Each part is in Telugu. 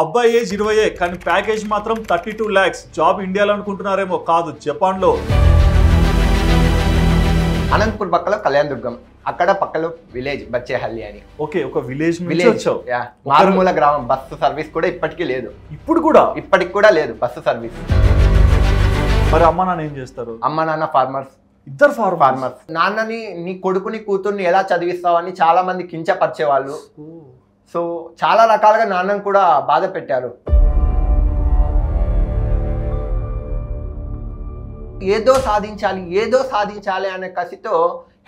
అబ్బాయి ఏజ్ ఇరవయే కానీ ప్యాకేజ్ మాత్రం థర్టీ టూ ల్యాక్స్. జాబ్ ఇండియాలో అనుకుంటున్నారేమో కాదు జపాన్లో. అనంతపూర్ పక్కలో కళ్యాణ్ దుర్గం అక్కడ పక్కలో విలేజ్ బచ్చేహల్లి అని. ఓకే ఒక విలేజ్ విలేజ్ వచ్చావు. మారుమూల గ్రామం బస్సు సర్వీస్ కూడా ఇప్పటికీ లేదు. ఇప్పుడు కూడా? ఇప్పటికి కూడా లేదు బస్సు సర్వీస్. మరి అమ్మ నాన్న ఏం చేస్తారు? అమ్మ నాన్న ఫార్మర్స్. ఇద్దరు ఫార్మర్ ఫార్మర్స్. నాన్నని నీ కొడుకుని కూతుర్ని ఎలా చదివిస్తావని చాలా మంది కించపరిచేవాళ్ళు. సో చాలా రకాలుగా నాన్నని కూడా బాధ పెట్టారు. ఏదో సాధించాలి ఏదో సాధించాలి అనే కసితో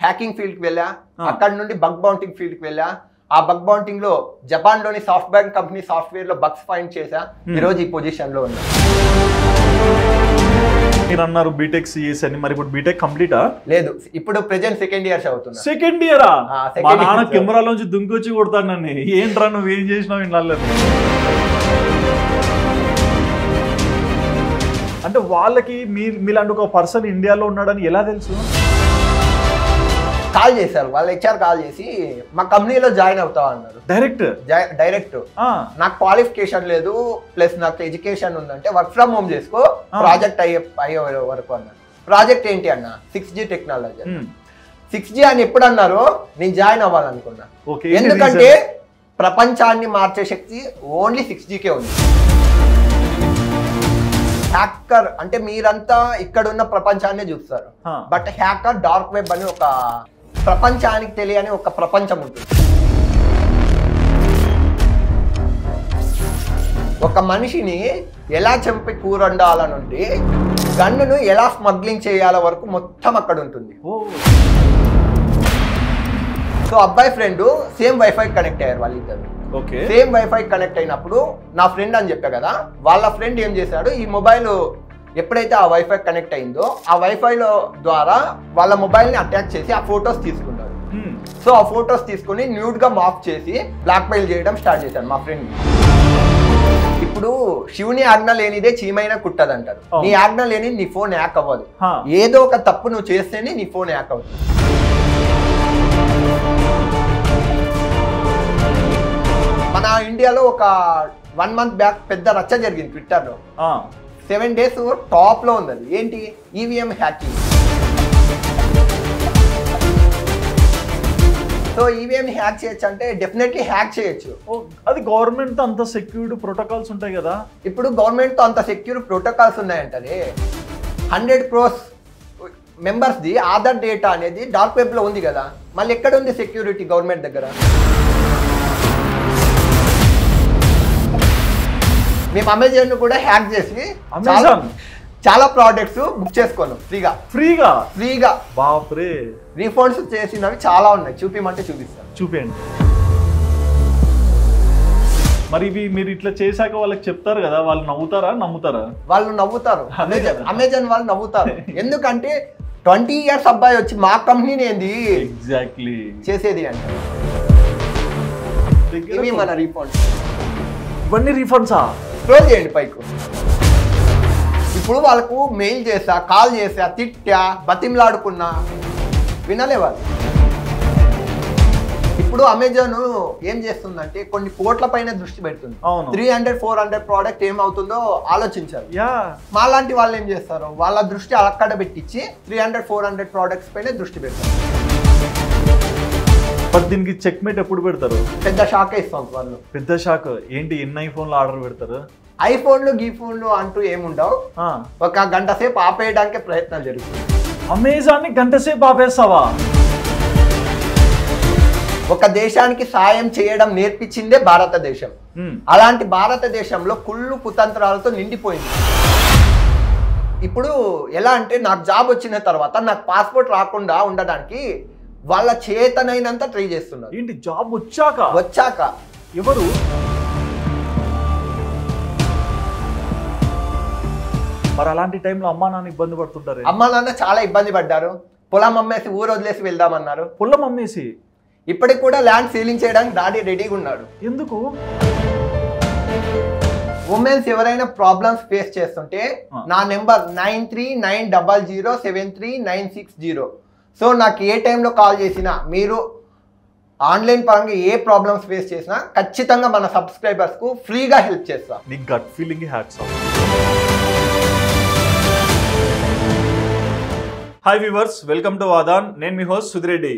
హ్యాకింగ్ ఫీల్డ్కి వెళ్ళా. అక్కడ నుండి బగ్ బౌంటింగ్ ఫీల్డ్కి వెళ్ళా. ఆ బగ్ బౌంటింగ్లో జపాన్లోని సాఫ్ట్ బ్యాంక్ కంపెనీ సాఫ్ట్వేర్లో బగ్స్ ఫైండ్ చేశా. ఈ రోజు ఈ పొజిషన్లో ఉన్నా. మీరు అన్నారు బీటెక్ సిఎస్ అని మరి ఇప్పుడు బీటెక్ కంప్లీటా లేదు. ఇప్పుడు ప్రెజెంట్ సెకండ్ ఇయర్స్ అవుతున్నా సెకండ్ ఇయరా మా నాన్న. కెమెరాలోంచి దుంకొచ్చి కొడతాను నన్ను. ఏంట్రా నువ్వు? ఏం చేసినావు? ఇళ్ళల్లో అంటే వాళ్ళకి మీ మీలాంటి ఒక పర్సన్ ఇండియాలో ఉన్నాడని ఎలా తెలుసు? కాల్ చేశారు. వాళ్ళ హెచ్ఆర్ కాల్ చేసి మా కంపెనీలో జాయిన్ అవుతావు అన్నారు. డైరెక్ట్ డైరెక్ట్ నాకు క్వాలిఫికేషన్ లేదు ప్లస్ నాకు ఎడ్యుకేషన్ ఉందంటే వర్క్ ఫ్రమ్ హోమ్ చేసుకో. ప్రాజెక్ట్ అయ్యే అయ్యే వరకు అన్నారు. ప్రాజెక్ట్ ఏంటి అన్న? Six G technology six G అని ఎప్పుడు అన్నారో నేను జాయిన్ అవ్వాలనుకున్నా. ఓకే ఎందుకంటే ప్రపంచాన్ని మార్చే శక్తి ఓన్లీ సిక్స్ జీకే ఉంది. హ్యాకర్ అంటే మీరంతా ఇక్కడ ఉన్న ప్రపంచాన్నే చూస్తారు. బట్ హ్యాకర్ డార్క్ వెబ్ అని ఒక ప్రపంచానికి తెలియని ఒక ప్రపంచం ఉంటుంది. ఒక మనిషిని ఎలా చంపి కూరండాల నుండి గన్నును ఎలా స్మగ్లింగ్ చేయాల వరకు మొత్తం అక్కడ ఉంటుంది. సో అబ్బాయి ఫ్రెండ్ సేమ్ వైఫై కనెక్ట్ అయ్యారు వాళ్ళిద్దరు. ఓకే. సేమ్ వైఫై కనెక్ట్ అయినప్పుడు నా ఫ్రెండ్ అని చెప్పా కదా వాళ్ళ ఫ్రెండ్ ఏం చేశాడు ఈ మొబైల్ ఎప్పుడైతే ఆ వైఫై కనెక్ట్ అయిందో ఆ వైఫైలో ద్వారా వాళ్ళ మొబైల్ని అటాచ్ చేసి ఆ ఫొటోస్ తీసుకున్నాడు సో ఆ ఫొటోస్ తీసుకుని న్యూడ్గా మాఫ్ చేసి బ్లాక్ మెయిల్ చేయడం స్టార్ట్ చేశాడు మా ఫ్రెండ్ ఇప్పుడు శివుని ఆజ్ఞ లేనిదే చీమైన కుట్టదంటారు. అవును. నీ ఆజ్ఞ లేని నీ ఫోన్ హ్యాక్ అవ్వదు. ఏదో ఒక తప్పు నువ్వు చేస్తేనే నీ ఫోన్ హ్యాక్ అవుతుంది. మన ఇండియాలో ఒక వన్ మంత్ బ్యాక్ పెద్ద రచ్చ జరిగింది ట్విట్టర్లో సెవెన్ డేస్ టాప్లో ఉంది అది ఏంటి EVM hacking so EVM hack చేయొచ్చు అంటే డెఫినెట్లీ హ్యాక్ చేయొచ్చు. అది గవర్నమెంట్ అంత సెక్యూరిటీ ప్రోటోకాల్స్ ఉంటాయి కదా. ఇప్పుడు గవర్నమెంట్తో అంత సెక్యూర్ ప్రోటోకాల్స్ ఉన్నాయంటారే హండ్రెడ్ క్రోస్ మెంబర్స్ది ఆధార్ డేటా అనేది డార్క్ వెబ్లో ఉంది కదా. మళ్ళీ ఎక్కడ ఉంది సెక్యూరిటీ గవర్నమెంట్ దగ్గర? మేము అమెజాన్ కూడా హ్యాక్ చేసి చాలా అమెజాన్ చాలా ప్రోడక్ట్స్ బుక్ చేసుకోను. ఫ్రీగా ఫ్రీగా ఫ్రీగా బాప్రే. రీఫండ్స్ చేసినవి చాలా ఉన్నాయి. చూపిమంటే చూపిస్తాను. చూపేయండి. మరి ఇవి మీరు ఇట్లా చేశాక వాళ్ళకి చెప్తారు కదా వాళ్ళు నవ్వుతారా నమ్ముతారా? వాళ్ళు నవ్వుతారు. కదా. అమెజాన్ వాళ్ళు నవ్వుతారు. ఎందుకంటే ట్వంటీ ఇయర్స్ అబ్బాయి వచ్చి మా కంపెనీని ఏంది? ఎగ్జాక్ట్లీ చేసేది అంటే. ఇవి మన రీఫండ్ ఇవన్నీ రీఫండ్సా స్క్రోల్ చేయండి పైకి. ఇప్పుడు వాళ్ళకు మెయిల్ చేసా కాల్ చేసా తిట్టా బతిమలాడుకున్నా. వినలే వాళ్ళు ఇప్పుడు అమెజాన్ ఏం చేస్తుందంటే కొన్ని కోట్ల పైన దృష్టి పెడుతుంది. Three hundred four hundred product ఏమవుతుందో ఆలోచించారు యా. మాలాంటి వాళ్ళు ఏం చేస్తారు? వాళ్ళ దృష్టి అక్కడ పెట్టించి three hundred four hundred products పైన దృష్టి పెడతారు. బట్ దీనికి చెక్ మేట్ ఎప్పుడు పెడతారు? పెద్ద షాక్ ఇస్తాం వాళ్ళు. పెద్ద షాక్ ఏంటి ఎన్ని ఐఫోన్లు ఆర్డర్ పెడతారు? ఐఫోన్లు గీఫోన్లు అంటూ ఏముండవు. ఒక గంట సేపు ఆపేయడానికి ప్రయత్నాలు జరుగుతుంది. అమెజాన్ని గంట సేపు ఆపేస్తావా? ఒక దేశానికి సాయం చేయడం నేర్పించిందే భారతదేశం. అలాంటి భారతదేశంలో కుళ్ళు కుతంత్రాలతో నిండిపోయింది. ఇప్పుడు ఎలా అంటే నాకు జాబ్ వచ్చిన తర్వాత నాకు పాస్పోర్ట్ రాకుండా ఉండడానికి వాళ్ళ చేతనైనంత ట్రై చేస్తున్నారు. ఏంటి జాబ్ వచ్చాక? వచ్చాక. ఎవరు? మరి అలాంటి టైంలో అమ్మా నాన్న ఇబ్బంది పడుతుంటారు? అమ్మ నాన్న చాలా ఇబ్బంది పడ్డారు. పొలం అమ్మేసి ఊరు వదిలేసి వెళ్దామన్నారు. పొలం అమ్మేసి? ఇప్పటికి కూడా ల్యాండ్ సీలింగ్ చేయడానికి డాడీ రెడీగా ఉన్నాడు. ఎందుకు? ఉమెన్స్ ఎవరైనా ప్రాబ్లమ్స్ ఫేస్ చేస్తుంటే. నా number nine three nine double zero seven three nine six zero. So నాకు ఏ టైంలో కాల్ చేసినా మీరు ఆన్లైన్ పరంగా ఏ ప్రాబ్లమ్స్ ఫేస్ చేసినా ఖచ్చితంగా మన సబ్స్క్రైబర్స్కు ఫ్రీగా హెల్ప్ చేస్తాం. నీ గట్ ఫీలింగ్ హ్యాట్స్ హాయ్ వ్యూవర్స్ వెల్కమ్ టు వాదాన్ నేను మీ హోస్ట్ సుధిరెడ్డి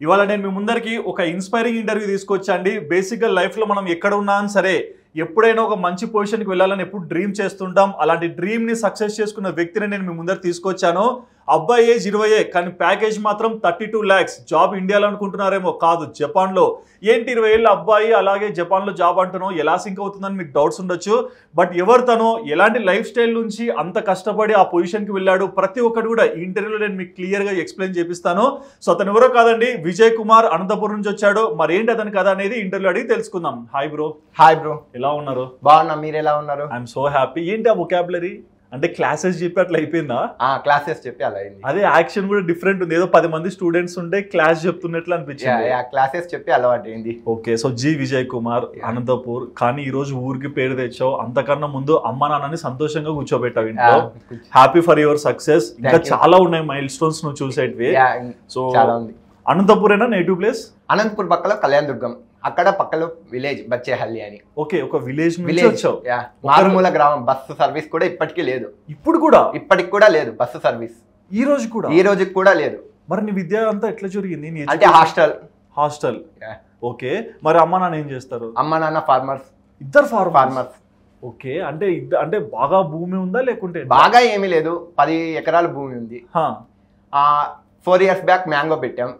ఇవాళ నేను మీ ముందరికి ఒక ఇన్స్పైరింగ్ ఇంటర్వ్యూ తీసుకొచ్చా అండి బేసిక్గా లైఫ్లో మనం ఎక్కడ ఉన్నా సరే ఎప్పుడైనా ఒక మంచి పొజిషన్కి వెళ్ళాలని ఎప్పుడు డ్రీమ్ చేస్తుంటాం. అలాంటి డ్రీమ్ని సక్సెస్ చేసుకున్న వ్యక్తిని నేను మీ ముందర తీసుకొచ్చాను. అబ్బాయి ఏజ్ ఇరవయే కానీ ప్యాకేజ్ మాత్రం థర్టీ టూ ల్యాక్స్ జాబ్ ఇండియాలో అనుకుంటున్నారేమో కాదు జపాన్లో ఏంటి ఇరవై ఏళ్ళ అబ్బాయి? అలాగే జపాన్లో జాబ్ అంటున్నావు. ఎలా సింక్ అవుతుందని మీకు డౌట్స్ ఉండొచ్చు. బట్ ఎవరు తను ఎలాంటి లైఫ్ స్టైల్ నుంచి అంత కష్టపడి ఆ పొజిషన్కి వెళ్ళాడు? ప్రతి ఒక్కటి కూడా ఈ ఇంటర్వ్యూలో నేను మీకు క్లియర్గా ఎక్స్ప్లెయిన్ చేపిస్తాను. సో అతను ఎవరో కాదండి విజయ్ కుమార్ అనంతపురం నుంచి వచ్చాడు. మరేంటి అతని కథ అనేది ఇంటర్వ్యూ అడిగి తెలుసుకుందాం. హాయ్ బ్రో హాయ్ బ్రో ఎలా ఉన్నారు? బాగున్నా మీరు ఎలా ఉన్నారు? ఐఎమ్ సో హ్యాపీ ఏంటి ఆ వొకాబులరీ అంటే క్లాసెస్ చెప్పి అట్లా అయిపోయిందా? ఆ క్లాసెస్ చెప్పి అలా అయింది. అదే యాక్షన్ కూడా డిఫరెంట్ ఉంది. ఏదో పది మంది స్టూడెంట్స్ ఉంటే క్లాస్ చెప్తున్నట్లు అనిపించింది. క్లాసెస్ చెప్పి అలవాటు అయింది. Okay so G Vijay Kumar. Anantapur కానీ ఈ రోజు ఊరికి పేరు తెచ్చావు. అంతకన్నా ముందు అమ్మ నాన్నని సంతోషంగా కూర్చోబెట్టావు ఇంట్లో. హ్యాపీ ఫర్ యువర్ సక్సెస్ ఇంకా. చాలా ఉన్నాయి మైల్ స్టోన్స్ నువ్వు చూసేటివి. సో చాలా ఉంది. అనంతపూరేనా నేటివ్ ప్లేస్ అనంతపూర్ పక్కలో కళ్యాణ్ దుర్గం అక్కడ పక్కలో విలేజ్ బచ్చేహల్లి అని. ఓకే ఒక విలేజ్ విలేజ్ మారుమూల గ్రామం బస్సు సర్వీస్ కూడా ఇప్పటికీ లేదు. ఇప్పుడు కూడా? ఇప్పటికి కూడా లేదు బస్సు సర్వీస్. ఈ రోజు కూడా? ఈ రోజుకి కూడా లేదు. మరి నీ విద్య అంతా ఎట్లా జరిగింది? అంటే హాస్టల్. హాస్టల్. ఓకే మరి అమ్మ నాన్న ఏం చేస్తారు? అమ్మ నాన్న ఫార్మర్స్. ఇద్దరు ఫార్మర్స్? ఫార్మర్స్. ఓకే అంటే అంటే బాగా భూమి ఉందా లేకుంటే బాగా ఏమీ లేదు. పది ఎకరాల భూమి ఉంది. ఫోర్ ఇయర్స్ బ్యాక్ మ్యాంగో పెట్టాం.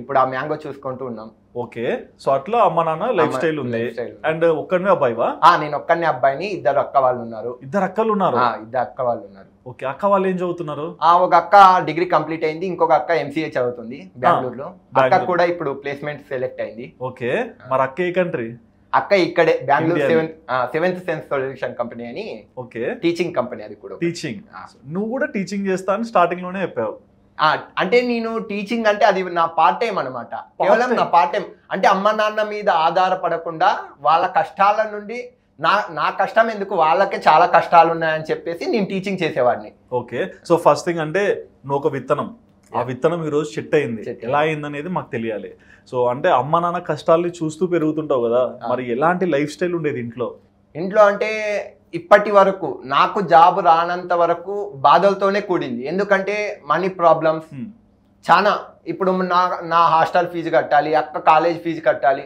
ఇప్పుడు ఆ మ్యాంగో చూసుకుంటూ ఉన్నాం. ఓకే. సో అట్లా అమ్మ నాన్న లైఫ్ స్టైల్ ఉంది. అండ్ ఒక్కడినే అబ్బాయివా? ఆ నేను ఒక్కనే అబ్బాయిని ఇద్దరు అక్క వాళ్ళు ఉన్నారు. ఇద్దరు అక్కలు ఉన్నారు? ఇద్దరు అక్క వాళ్ళు ఉన్నారు. ఓకే. అక్క వాళ్ళు ఏం చదువుతున్నారు? ఆ ఒక అక్క డిగ్రీ కంప్లీట్ అయింది ఇంకొక అక్క ఎంసీఏ చదువుతుంది బెంగళూరులో. అక్క. కూడా ఇప్పుడు ప్లేస్మెంట్ సెలెక్ట్ అయింది. ఓకే. మరి అక్క ఏ కంట్రీ అక్క ఇక్కడే Bengaluru. Seventh seventh sense solution company అని ఓకే. టీచింగ్ కంపెనీ అది కూడా. టీచింగ్. నువ్వు కూడా టీచింగ్ చేస్తా అని స్టార్టింగ్లోనే చెప్పావు. అంటే నేను టీచింగ్ అంటే అది నా పార్ట్ టైం అనమాట కేవలం. నా పార్ట్ టైం అంటే అమ్మ నాన్న మీద ఆధారపడకుండా వాళ్ళ కష్టాల నుండి నా నా కష్టం ఎందుకు? వాళ్ళకే చాలా కష్టాలు ఉన్నాయని చెప్పేసి నేను టీచింగ్ చేసేవాడిని. ఓకే. సో ఫస్ట్ థింగ్ అంటే నువ్వు ఒక విత్తనం. ఆ. విత్తనం ఈ రోజు చెట్టు అయింది. ఎలా అయింది అనేది మాకు తెలియాలి. సో అంటే అమ్మ నాన్న కష్టాల్ని చూస్తూ పెరుగుతుంటావు కదా. మరి ఎలాంటి లైఫ్ స్టైల్ ఉండేది ఇంట్లో? ఇంట్లో అంటే ఇప్పటి వరకు నాకు జాబ్ రానంత వరకు బాధలతోనే కూడింది. ఎందుకంటే మనీ ప్రాబ్లమ్స్. చాలా ఇప్పుడు నా నా హాస్టల్ ఫీజు కట్టాలి అక్క కాలేజ్ ఫీజు కట్టాలి.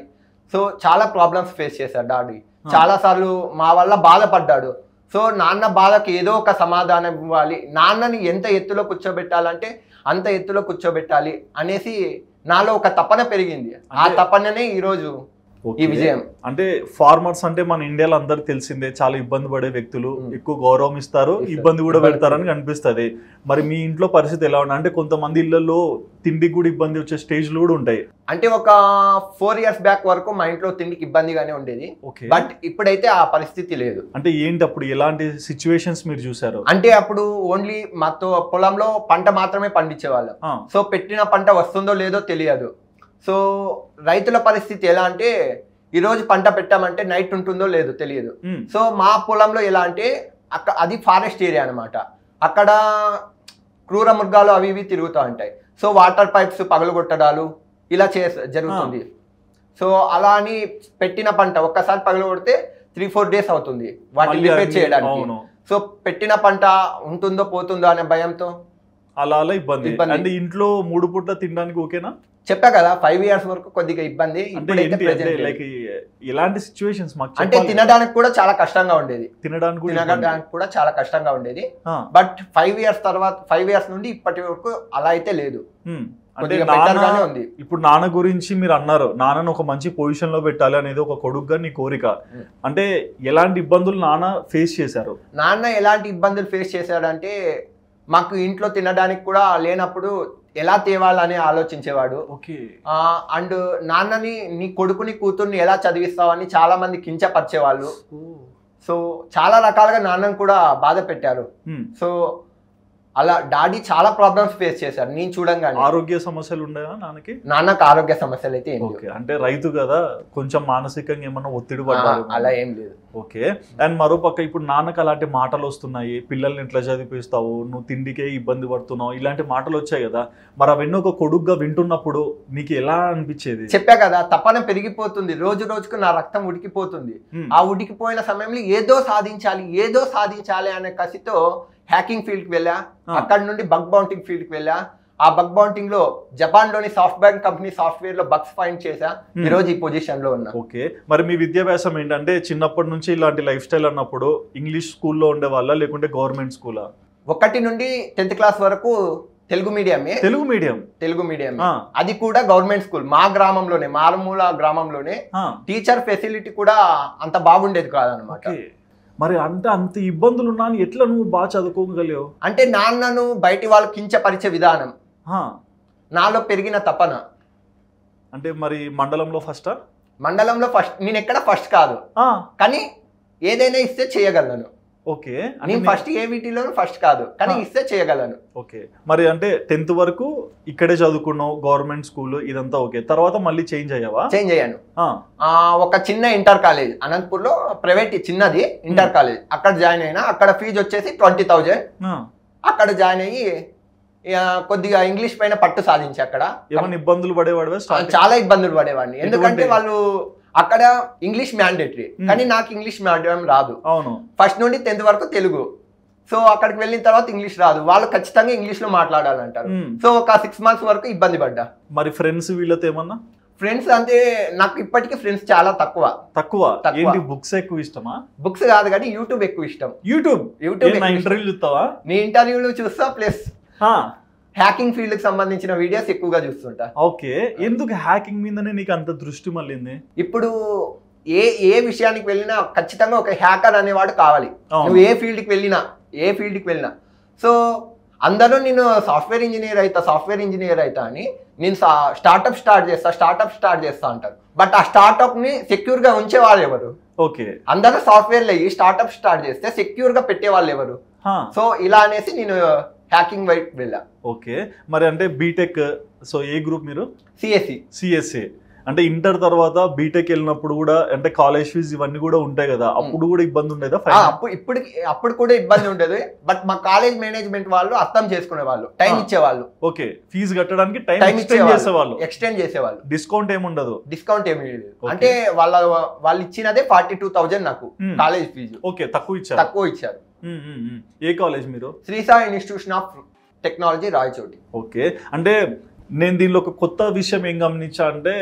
సో చాలా ప్రాబ్లమ్స్ ఫేస్ చేశాడు డాడీ. Ah. చాలా సార్లు మా వల్ల బాధపడ్డాడు. సో నాన్న బాధకి ఏదో ఒక సమాధానం ఇవ్వాలి. నాన్నని ఎంత ఎత్తులో కూర్చోబెట్టాలంటే అంత ఎత్తులో కూర్చోబెట్టాలి అనేసి నాలో ఒక తపన పెరిగింది. ఆ తపననే ఈరోజు ఈ. విజయం. అంటే ఫార్మర్స్ అంటే మన ఇండియాలో అందరికి తెలిసిందే చాలా ఇబ్బంది పడే వ్యక్తులు. ఎక్కువ గౌరవం ఇస్తారు. ఇబ్బంది కూడా పెడతారని కనిపిస్తది. మరి మీ ఇంట్లో పరిస్థితి ఎలా ఉంది అంటే కొంతమంది ఇళ్ళలో తిండికి కూడా ఇబ్బంది వచ్చే స్టేజ్లు కూడా ఉంటాయి. అంటే ఒక ఫోర్ ఇయర్స్ బ్యాక్ వరకు మా ఇంట్లో తిండికి ఇబ్బందిగానే ఉండేది. ఓకే. బట్ ఇప్పుడైతే ఆ పరిస్థితి లేదు. అంటే ఏంటి అప్పుడు? ఎలాంటి సిచ్యువేషన్స్ మీరు చూసారు అంటే అప్పుడు ఓన్లీ మాతో పొలంలో పంట మాత్రమే పండించేవాళ్ళం. సో పెట్టిన పంట వస్తుందో లేదో తెలియదు. సో రైతుల పరిస్థితి ఎలా అంటే ఈరోజు పంట పెట్టామంటే నైట్ ఉంటుందో లేదో తెలియదు. సో మా పొలంలో ఎలా అంటే అక్క అది ఫారెస్ట్ ఏరియా అనమాట అక్కడ క్రూర మృగాలు అవి ఇవి తిరుగుతూ ఉంటాయి. సో వాటర్ పైప్స్ పగలగొట్టడాలు ఇలా చే జరుగుతుంది. సో అలా అని పెట్టిన పంట ఒక్కసారి పగలగొడితే త్రీ ఫోర్ డేస్ అవుతుంది వాటిని రిపేర్ చేయడానికి. సో పెట్టిన పంట ఉంటుందో పోతుందో అనే భయంతో అలా అలా ఇబ్బంది. ఇబ్బంది. అంటే ఇంట్లో మూడు పూట్ల తినడానికి ఓకేనా? చెప్పా కదా ఫైవ్ ఇయర్స్ వరకు కొద్దిగా ఇబ్బంది. లైక్ ఎలాంటి సిచ్యువేషన్స్ మాకు అంటే. తినడానికి కూడా చాలా కష్టంగా ఉండేది. తినడానికి. తినడానికి కూడా చాలా కష్టంగా ఉండేది. బట్ ఫైవ్ ఇయర్స్ తర్వాత ఫైవ్ ఇయర్స్ నుండి ఇప్పటి వరకు అలా అయితే లేదు. ఉంది. ఇప్పుడు నాన్న గురించి మీరు అన్నారు. నాన్నను ఒక మంచి పొజిషన్లో పెట్టాలి అనేది ఒక కొడుకుగా నీ కోరిక. అంటే ఎలాంటి ఇబ్బందులు నాన్న ఫేస్ చేశారు? నాన్న ఎలాంటి ఇబ్బందులు ఫేస్ చేశాడంటే మాకు ఇంట్లో తినడానికి కూడా లేనప్పుడు ఎలా తేవాలని ఆలోచించేవాడు. ఓకే. అండ్ నాన్నని నీ కొడుకుని కూతుర్ని ఎలా చదివిస్తావని చాలా మంది కించపరిచేవాళ్ళు. సో చాలా రకాలుగా నాన్నని కూడా బాధ పెట్టారు సో అలా డాడీ చాలా ప్రాబ్లమ్స్ ఫేస్ చేశారు. నేను చూడంగానే. ఆరోగ్య సమస్యలు ఉండేవా నాన్నకి? నాన్నకు ఆరోగ్య సమస్యలు అయితే ఏం ఓకే. లేవు అంటే రైతు కదా కొంచెం మానసికంగా ఏమన్నా ఒత్తిడి పడ్డారు అలా ఏం లేదు. ఓకే. అండ్ మరోపక్క ఇప్పుడు నాన్నకు అలాంటి మాటలు వస్తున్నాయి. పిల్లల్ని ఎట్లా చదివిపిస్తావు? నువ్వు తిండికే ఇబ్బంది పడుతున్నావు. ఇలాంటి మాటలు వచ్చాయి కదా. మరి అవన్నీ ఒక కొడుగ్గా వింటున్నప్పుడు నీకు ఎలా అనిపించేది? చెప్పా కదా తపన పెరిగిపోతుంది. రోజు రోజుకు నా రక్తం ఉడికిపోతుంది. ఆ ఉడికిపోయిన సమయంలో ఏదో సాధించాలి ఏదో సాధించాలి అనే కసితో హ్యాకింగ్ ఫీల్డ్కి వెళ్ళా. అక్కడ నుండి బగ్ బౌంటింగ్ ఫీల్డ్కి వెళ్ళా. ఆ బగ్ బౌంటింగ్లో జపాన్లోని సాఫ్ట్వేర్ కంపెనీ సాఫ్ట్వేర్లో బగ్స్ ఫైండ్ Hmm. ఈ రోజు ఈ పొజిషన్లో ఉన్నా. ఓకే. మరి మీ విద్యాభ్యాసం ఏంటంటే చిన్నప్పటి నుంచి ఇలాంటి లైఫ్ స్టైల్ అన్నప్పుడు ఇంగ్లీష్ స్కూల్లో ఉండే వాళ్ళ లేకుంటే గవర్నమెంట్ స్కూలా ఒకటి నుండి టెన్త్ క్లాస్ వరకు తెలుగు మీడియమే తెలుగు మీడియం తెలుగు మీడియం అది కూడా గవర్నమెంట్ స్కూల్ మా గ్రామంలోనే మారుమూల గ్రామంలోనే. టీచర్ ఫెసిలిటీ కూడా అంత బాగుండేది కాదనమాట మరి అంటే అంత ఇబ్బందులు ఉన్నా ఎట్లా నువ్వు బాగా చదువుకోగలిగావు? అంటే నాన్నను బయటి వాళ్ళు కించపరిచే విధానం. నాలో పెరిగిన తపన. అంటే మరి మండలంలో ఫస్టా మండలంలో ఫస్ట్ నేను ఎక్కడ ఫస్ట్ కాదు కానీ ఏదైనా ఇస్తే చేయగలను. ఓకే. నేను ఫస్ట్ ఏ వీటిలోనూ ఫస్ట్ కాదు కానీ. ఇస్తే చేయగలను. ఓకే. మరి అంటే టెన్త్ వరకు ఇక్కడే చదువుకున్నావు గవర్నమెంట్ స్కూల్ ఇదంతా ఓకే. తర్వాత మళ్ళీ చేంజ్ అయ్యావా? చేంజ్ అయ్యాను. ఒక చిన్న ఇంటర్ కాలేజ్ అనంతపూర్లో ప్రైవేట్ చిన్నది ఇంటర్ కాలేజ్. అక్కడ జాయిన్ అయినా అక్కడ ఫీజు వచ్చేసి ట్వంటీ థౌజండ్. అక్కడ జాయిన్ అయ్యి కొద్దిగా ఇంగ్లీష్ పైన పట్టు సాధించి అక్కడ. ఏమైనా ఇబ్బందులు స్టార్ట్ చాలా ఇబ్బందులు పడేవాడిని. ఎందుకంటే? వాళ్ళు అక్కడ ఇంగ్లీష్ మ్యాండేటరీ Hmm. కానీ నాకు ఇంగ్లీష్ మాట్లాడడం రాదు. అవును. ఫస్ట్ నుండి టెన్త్ వరకు తెలుగు. సో అక్కడికి వెళ్ళిన తర్వాత ఇంగ్లీష్ రాదు. వాళ్ళు ఖచ్చితంగా ఇంగ్లీష్లో మాట్లాడాలంటారు. ఉమ్. సో ఒక సిక్స్ మంత్స్ వరకు ఇబ్బంది పడ్డా. మరి ఫ్రెండ్స్ వీళ్ళతో ఏమన్నా? ఫ్రెండ్స్ అంటే నాకు ఇప్పటికీ ఫ్రెండ్స్ చాలా తక్కువ. తక్కువ. ఏంటి బుక్స్ ఎక్కువ ఇష్టమా? బుక్స్ కాదు కానీ యూట్యూబ్ ఎక్కువ ఇష్టం. యూట్యూబ్ యూట్యూబ్ నా ఎక్కువ ఇష్టం. ఇంటర్వ్యూ చూస్తావా? నీ ఇంటర్వ్యూలు చూస్తా ప్లస్ హ్యాకింగ్ ఫీల్డ్కి సంబంధించిన వీడియోస్ ఎక్కువగా చూస్తుంటా. ఓకే. ఎందుకు హ్యాకింగ్ మీదనే నీకు అంత దృష్టి మళ్ళీంది? ఇప్పుడు ఏ ఏ విషయానికి వెళ్ళినా ఖచ్చితంగా ఒక హ్యాకర్ అనేవాడు కావాలి. నువ్వు ఏ ఫీల్డ్కి వెళ్ళినా ఏ ఫీల్డ్కి వెళ్ళినా. సో అందరూ నేను సాఫ్ట్వేర్ ఇంజనీర్ అవుతా సాఫ్ట్వేర్ ఇంజనీర్ అవుతా అని నేను స్టార్ట్అప్ స్టార్ట్ చేస్తా స్టార్ట్అప్ స్టార్ట్ చేస్తా అంటారు. బట్ ఆ స్టార్ట్అప్ని సెక్యూర్గా ఉంచే వాళ్ళు ఎవరు? ఓకే. అందరూ సాఫ్ట్వేర్లు అయ్యి స్టార్ట్అప్ స్టార్ట్ చేస్తే సెక్యూర్గా పెట్టే వాళ్ళు ఎవరు? సో ఇలా అనేసి నేను హ్యాకింగ్ వైపు వెళ్ళా ఓకే. మరి అంటే బీటెక్ సో ఏ గ్రూప్ మీరు? సిఎస్సి సిఎస్ఏ అంటే ఇంటర్ తర్వాత బీటెక్ వెళ్ళినప్పుడు కూడా అంటే కాలేజ్ ఫీజు ఇవన్నీ కూడా ఉంటాయి కదా అప్పుడు కూడా ఇబ్బంది ఉండేదా అప్పుడు ఇప్పుడు అప్పుడు కూడా ఇబ్బంది ఉండేది. బట్ మా కాలేజ్ మేనేజ్మెంట్ వాళ్ళు అర్థం చేసుకునే వాళ్ళు టైం. ఇచ్చేవాళ్ళు. ఓకే. ఫీజు కట్టడానికి టైం ఎక్స్టెండ్ చేసేవాళ్ళు. ఎక్స్టెండ్ చేసేవాళ్ళు. డిస్కౌంట్ ఏముండదు డిస్కౌంట్ ఏమీ లేదు. అంటే వాళ్ళ వాళ్ళు ఇచ్చినదే ఫార్టీ టూ థౌజండ్ నాకు Hmm. College fees okay. తక్కువ ఇచ్చారు. తక్కువ ఇచ్చారు. ఏ కాలేజ్ మీరు? Srisa institution of technology Rayachoti. Okay. అంటే నేను దీనిలో ఒక కొత్త విషయం ఏం గమనించా అంటే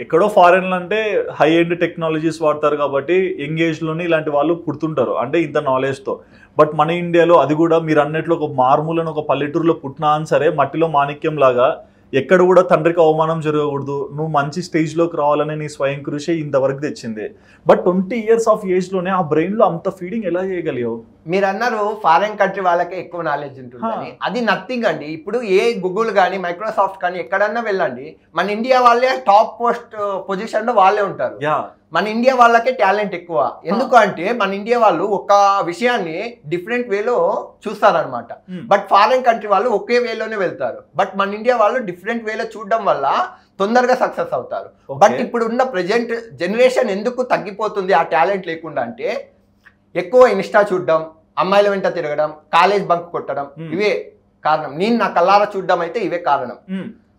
ఎక్కడో ఫారెన్లో అంటే హై ఎండ్ టెక్నాలజీస్ వాడతారు కాబట్టి యంగ్ ఏజ్లోనే ఇలాంటి వాళ్ళు పుడుతుంటారు. అంటే ఇంత నాలెడ్జ్తో బట్ మన ఇండియాలో అది కూడా మీరు అన్నట్లు ఒక మారుమూలను ఒక పల్లెటూరులో పుట్టినా సరే మట్టిలో మాణిక్యం లాగా ఎక్కడ కూడా తండ్రికి అవమానం జరగకూడదు. నువ్వు మంచి స్టేజ్లోకి రావాలని నీ స్వయం కృషి ఇంతవరకు తెచ్చింది. బట్ ట్వంటీ ఇయర్స్ ఆఫ్ ఏజ్లోనే ఆ బ్రెయిన్లో అంత ఫీడింగ్ ఎలా చేయగలిగావు? మీరు అన్నారు ఫారెన్ కంట్రీ వాళ్ళకే ఎక్కువ నాలెడ్జ్ ఉంటుందని. అది నథింగ్ అండి. ఇప్పుడు ఏ గూగుల్ కానీ మైక్రోసాఫ్ట్ కానీ ఎక్కడన్నా వెళ్ళండి. మన ఇండియా వాళ్ళే టాప్ పోస్ట్ పొజిషన్లో వాళ్ళే ఉంటారు. యా. మన ఇండియా వాళ్ళకే టాలెంట్ ఎక్కువ. ఎందుకు అంటే మన ఇండియా వాళ్ళు ఒక విషయాన్ని డిఫరెంట్ వేలో చూస్తారనమాట బట్ ఫారెన్ కంట్రీ వాళ్ళు ఒకే వేలోనే వెళ్తారు. బట్ మన ఇండియా వాళ్ళు డిఫరెంట్ వేలో చూడడం వల్ల తొందరగా సక్సెస్ అవుతారు. బట్ ఇప్పుడు ఉన్న ప్రజెంట్ జనరేషన్ ఎందుకు తగ్గిపోతుంది ఆ టాలెంట్ లేకుండా అంటే ఎక్కువ ఇన్స్టా చూడడం అమ్మాయిల వెంట తిరగడం కాలేజ్ బంక్ కొట్టడం Hmm. ఇవే కారణం. నేను నా కల్లారా చూడడం అయితే ఇవే కారణం.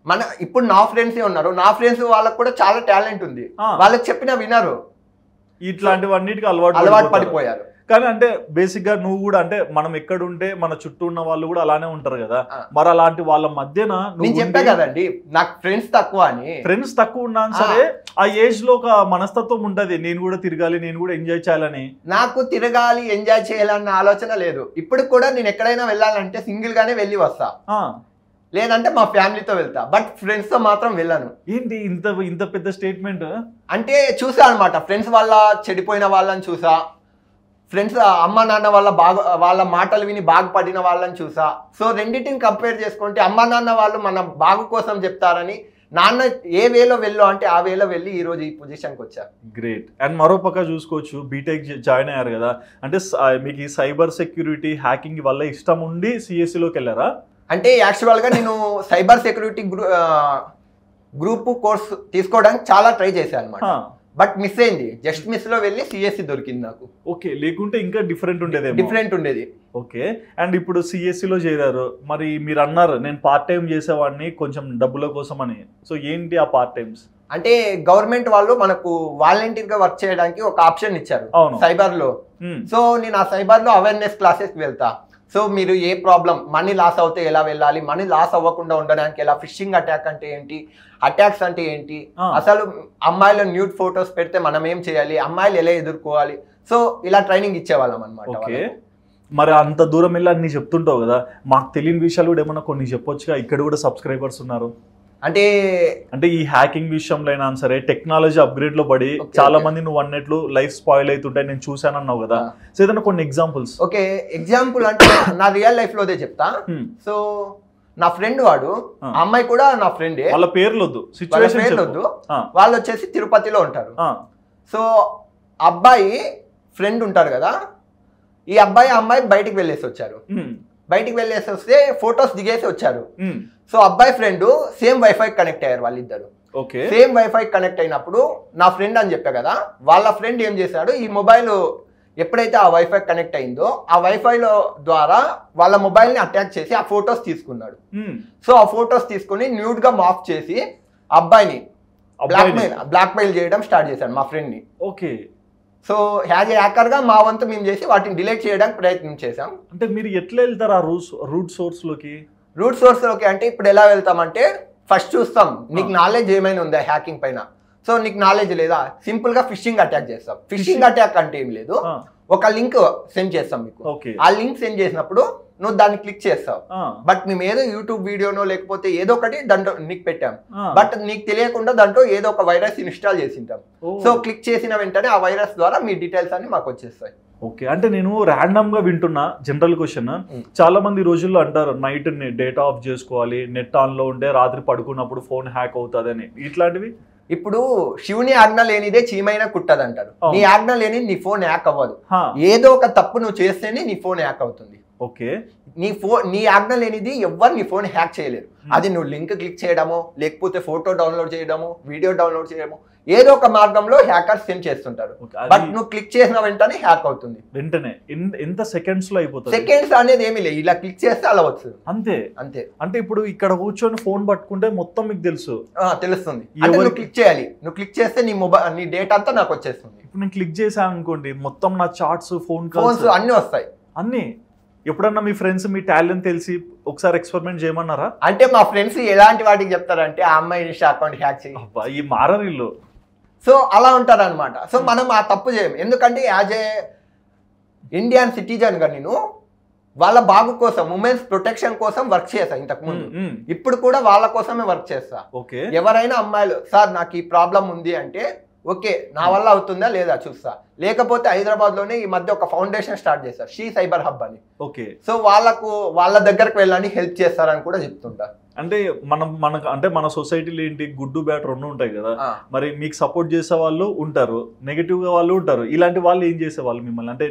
మన ఇప్పుడు నా ఫ్రెండ్స్ ఉన్నారు. నా ఫ్రెండ్స్ వాళ్ళకు కూడా చాలా టాలెంట్ ఉంది. వాళ్ళకి చెప్పినా వినరు. ఇట్లాంటివన్నిటికి అలవాటు అలవాటు. పడిపోయారు. కానీ అంటే బేసిక్గా నువ్వు కూడా అంటే మనం ఎక్కడ ఉంటే మన చుట్టూ ఉన్న వాళ్ళు కూడా అలానే ఉంటారు కదా. మరి అలాంటి వాళ్ళ మధ్యన నేను చెప్పా కదండి నాకు ఫ్రెండ్స్ తక్కువ అని. ఫ్రెండ్స్ తక్కువ ఉన్నాను సరే ఆ ఏజ్లో ఒక మనస్తత్వం ఉంటది. నేను కూడా తిరగాలి నేను కూడా ఎంజాయ్ చేయాలని. నాకు తిరగాలి ఎంజాయ్ చేయాలన్న ఆలోచన లేదు. ఇప్పుడు కూడా నేను ఎక్కడైనా వెళ్ళాలంటే సింగిల్ గానే వెళ్ళి వస్తా. లేదంటే మా ఫ్యామిలీతో వెళ్తా. బట్ ఫ్రెండ్స్తో మాత్రం వెళ్ళను. ఏంటి ఇంత ఇంత పెద్ద స్టేట్మెంట్? అంటే చూసా అనమాట ఫ్రెండ్స్ వాళ్ళ చెడిపోయిన వాళ్ళని చూసా. ఫ్రెండ్స్ అమ్మ నాన్న వాళ్ళ బాగా వాళ్ళ మాటలు విని బాగుపడిన వాళ్ళని చూసా. సో రెండింటిని కంపేర్ చేసుకుంటే అమ్మ నాన్న వాళ్ళు మన బాగు కోసం చెప్తారని నాన్న ఏ వేలో వెళ్ళు అంటే ఆ వేలో వెళ్ళి ఈ రోజు ఈ పొజిషన్కి వచ్చా గ్రేట్ అండ్ మరో పక్క చూసుకోవచ్చు బీటెక్ జాయిన్ అయ్యారు కదా. అంటే మీకు ఈ సైబర్ సెక్యూరిటీ హ్యాకింగ్ వల్ల ఇష్టం ఉండి సిఎస్సిలోకి వెళ్ళారా? అంటే యాక్చువల్గా నేను సైబర్ సెక్యూరిటీ గ్రూ గ్రూప్ కోర్స్ తీసుకోవడానికి చాలా ట్రై చేశాను అనమాట బట్ మిస్ అయింది. జస్ట్ మిస్లో వెళ్ళి సిఎస్సి దొరికింది నాకు. ఓకే లేకుంటే ఇంకా డిఫరెంట్ ఉండేదేమో. డిఫరెంట్ ఉండేది. ఓకే అండ్ ఇప్పుడు సిఎస్సిలో చేరారు. మరి మీరు అన్నారు నేను పార్ట్ టైం చేసేవాడిని కొంచెం డబ్బుల కోసం అని. సో ఏంటి ఆ పార్ట్ టైమ్స్ అంటే గవర్నమెంట్ వాళ్ళు మనకు వాలంటీర్గా వర్క్ చేయడానికి ఒక ఆప్షన్ ఇచ్చారు. సైబర్లో. సో నేను ఆ సైబర్లో అవేర్నెస్ క్లాసెస్ వెళ్తా. సో మీరు ఏ ప్రాబ్లం మనీ లాస్ అవుతే ఎలా వెళ్ళాలి? మనీ లాస్ అవ్వకుండా ఉండడానికి ఎలా? ఫిషింగ్ అటాక్ అంటే ఏంటి? అటాక్స్ అంటే ఏంటి. అసలు అమ్మాయిల న్యూడ్ ఫొటోస్ పెడితే మనం ఏం చేయాలి? అమ్మాయిలు ఎలా ఎదుర్కోవాలి? సో ఇలా ట్రైనింగ్ ఇచ్చేవాళ్ళం అనమాట ఓకే. మరి అంత దూరం వెళ్ళి అన్ని చెప్తుంటావు కదా? మాకు తెలియని విషయాలు కూడా ఏమన్నా కొన్ని చెప్పొచ్చుగా? ఇక్కడ కూడా సబ్స్క్రైబర్స్ ఉన్నారు. అంటే అంటే ఈ హ్యాకింగ్ విషయంలో అయినా సరే టెక్నాలజీ అప్గ్రేడ్లో పడి చాలా. మంది నువ్వు అన్నట్లు లైఫ్ స్పాయిల్ అవుతుంటాయి నేను చూశాను అన్నావు కదా. సో ఏదైనా కొన్ని ఎగ్జాంపుల్స్ ఓకే ఎగ్జాంపుల్ అంటే నా రియల్ లైఫ్ లోదే చెప్తా. సో నా ఫ్రెండ్ వాడు. ఆ అమ్మాయి కూడా నా ఫ్రెండే వాళ్ళ పేర్లు వద్దు సిచ్యువేషన్ వద్దు వాళ్ళు వచ్చేసి తిరుపతిలో ఉంటారు. సో అబ్బాయి ఫ్రెండ్ ఉంటారు కదా ఈ అబ్బాయి అమ్మాయి బయటికి వెళ్ళేసి వచ్చారు. బయటికి వెళ్ళేసి వస్తే ఫొటోస్ దిగేసి వచ్చారు. సో అబ్బాయి ఫ్రెండ్ సేమ్ వైఫై కనెక్ట్ అయ్యారు వాళ్ళిద్దరు. ఓకే. సేమ్ వైఫై కనెక్ట్ అయినప్పుడు నా ఫ్రెండ్ అని చెప్పా కదా వాళ్ళ ఫ్రెండ్ ఏం చేశాడు ఈ మొబైల్ ఎప్పుడైతే ఆ వైఫై కనెక్ట్ అయిందో ఆ వైఫైలో ద్వారా వాళ్ళ మొబైల్ని అటాక్ చేసి ఆ ఫొటోస్ తీసుకున్నాడు. సో ఆ ఫొటోస్ తీసుకుని న్యూడ్గా మాఫ్ చేసి అబ్బాయిని బ్లాక్ మెయిల్ బ్లాక్ మెయిల్ చేయడం స్టార్ట్ చేశాడు మా ఫ్రెండ్ని ఓకే. సో హ్యాజ్ హ్యాకర్గా మా వంతు మేము చేసి వాటిని డిలీట్ చేయడానికి ప్రయత్నం చేశాం. అంటే మీరు ఎట్లా వెళ్తారు ఆ రూట్స్ రూట్ సోర్స్లోకి రూట్ సోర్స్లోకి అంటే ఇప్పుడు ఎలా వెళ్తామంటే ఫస్ట్ చూస్తాం నీకు నాలెడ్జ్ ఏమైనా ఉందా హ్యాకింగ్ పైన? సో నీకు నాలెడ్జ్ లేదా? సింపుల్గా ఫిషింగ్ అటాక్ చేస్తాం. ఫిషింగ్ అటాక్ అంటే ఏం లేదు. ఒక లింక్ సెండ్ చేస్తాం మీకు. ఆ లింక్ సెండ్ చేసినప్పుడు నువ్వు దాన్ని క్లిక్ చేస్తావు. బట్ మేము ఏదో యూట్యూబ్ వీడియోనో లేకపోతే ఏదో ఒకటి దాంట్లో నీకు పెట్టాం. బట్ నీకు తెలియకుండా దాంట్లో ఏదో ఒక వైరస్ ఇన్స్టాల్ చేసింటాం. సో క్లిక్ చేసిన వెంటనే ఆ వైరస్ ద్వారా మీ డీటెయిల్స్ అన్ని మాకు వచ్చేస్తాయి. ఓకే. అంటే నేను ర్యాండమ్గా వింటున్నా జనరల్ క్వశ్చన్. చాలా మంది రోజుల్లో అంటారు నైట్ డేటా ఆఫ్ చేసుకోవాలి నెట్ ఆన్లో ఉంటే రాత్రి పడుకున్నప్పుడు ఫోన్ హ్యాక్ అవుతుంది అని ఇట్లాంటివి? ఇప్పుడు శివుని ఆజ్ఞ లేనిదే చీమైన కుట్టదంటారు. నీ ఆజ్ఞ లేని నీ ఫోన్ హ్యాక్ అవ్వదు. ఏదో ఒక తప్పు నువ్వు చేస్తేనే నీ ఫోన్ హ్యాక్ అవుతుంది. ఓకే. నీ ఫోన్ నీ ఆజ్ఞ లేనిది ఎవ్వరు నీ ఫోన్ హ్యాక్ చేయలేరు. Hmm. అది నువ్వు లింక్ క్లిక్ చేయడమో లేకపోతే ఫోటో డౌన్లోడ్ చేయడము వీడియో డౌన్లోడ్ చేయడము ఏదో ఒక మార్గంలో హ్యాకర్స్ సెండ్ చేస్తుంటారు. బట్ నువ్వు క్లిక్ చేసిన వెంటనే హ్యాక్ అవుతుంది. వెంటనే ఎంత సెకండ్స్లో అయిపోతుంది? సెకండ్స్ అనేది ఏమీ లేదు. ఇలా క్లిక్ చేస్తే అలా వస్తుంది. అంతే. అంతే. అంటే ఇప్పుడు ఇక్కడ కూర్చొని ఫోన్ పట్టుకుంటే మొత్తం మీకు తెలుసు. ఆ, తెలుస్తుంది. అంటే నువ్వు క్లిక్ చేయాలి. నువ్వు క్లిక్ చేస్తే నీ మొబైల్ నీ డేటా అంతా నాకు వచ్చేస్తుంది. ఇప్పుడు నేను క్లిక్ చేశాను అనుకోండి మొత్తం నా చార్ట్స్ ఫోన్ కాల్స్. అన్ని వస్తాయి. అన్ని? ఎప్పుడన్నా మీ ఫ్రెండ్స్ మీ టాలెంట్ తెలిసి ఒకసారి ఎక్స్పెరిమెంట్ చేయమన్నారా? అంటే మా ఫ్రెండ్స్ ఎలాంటి వాటికి చెప్తారంటే ఆ అమ్మాయి ఇన్స్టా అకౌంట్ హ్యాక్ చేయి. అబ్బా ఈ మారరిల్లు సో అలా ఉంటారు అనమాట సో మనం ఆ తప్పు చేయం ఎందుకంటే యాజ్ ఏ ఇండియన్ సిటిజన్గా నేను వాళ్ళ బాగు కోసం ఉమెన్స్ ప్రొటెక్షన్ కోసం వర్క్ చేస్తా ఇంతకు ముందు ఇప్పుడు కూడా వాళ్ళ కోసమే వర్క్ చేస్తా ఓకే. ఎవరైనా అమ్మాయిలు సార్ నాకు ఈ ప్రాబ్లం ఉంది అంటే ఓకే నా వల్ల అవుతుందా లేదా చూస్తా. లేకపోతే హైదరాబాద్లోనే ఈ మధ్య ఒక ఫౌండేషన్ స్టార్ట్ చేశారు షీ సైబర్ హబ్ అని. ఓకే. సో వాళ్ళకు వాళ్ళ దగ్గరకు వెళ్ళని హెల్ప్ చేస్తారని కూడా చెప్తుంటా. అంటే మనం మనకు అంటే మన సొసైటీలో ఏంటి గుడ్డు బ్యాట్ రెండు ఉంటాయి కదా. మరి మీకు సపోర్ట్ చేసే వాళ్ళు ఉంటారు నెగిటివ్గా వాళ్ళు ఉంటారు. ఇలాంటి వాళ్ళు ఏం చేసేవాళ్ళు మిమ్మల్ని? అంటే?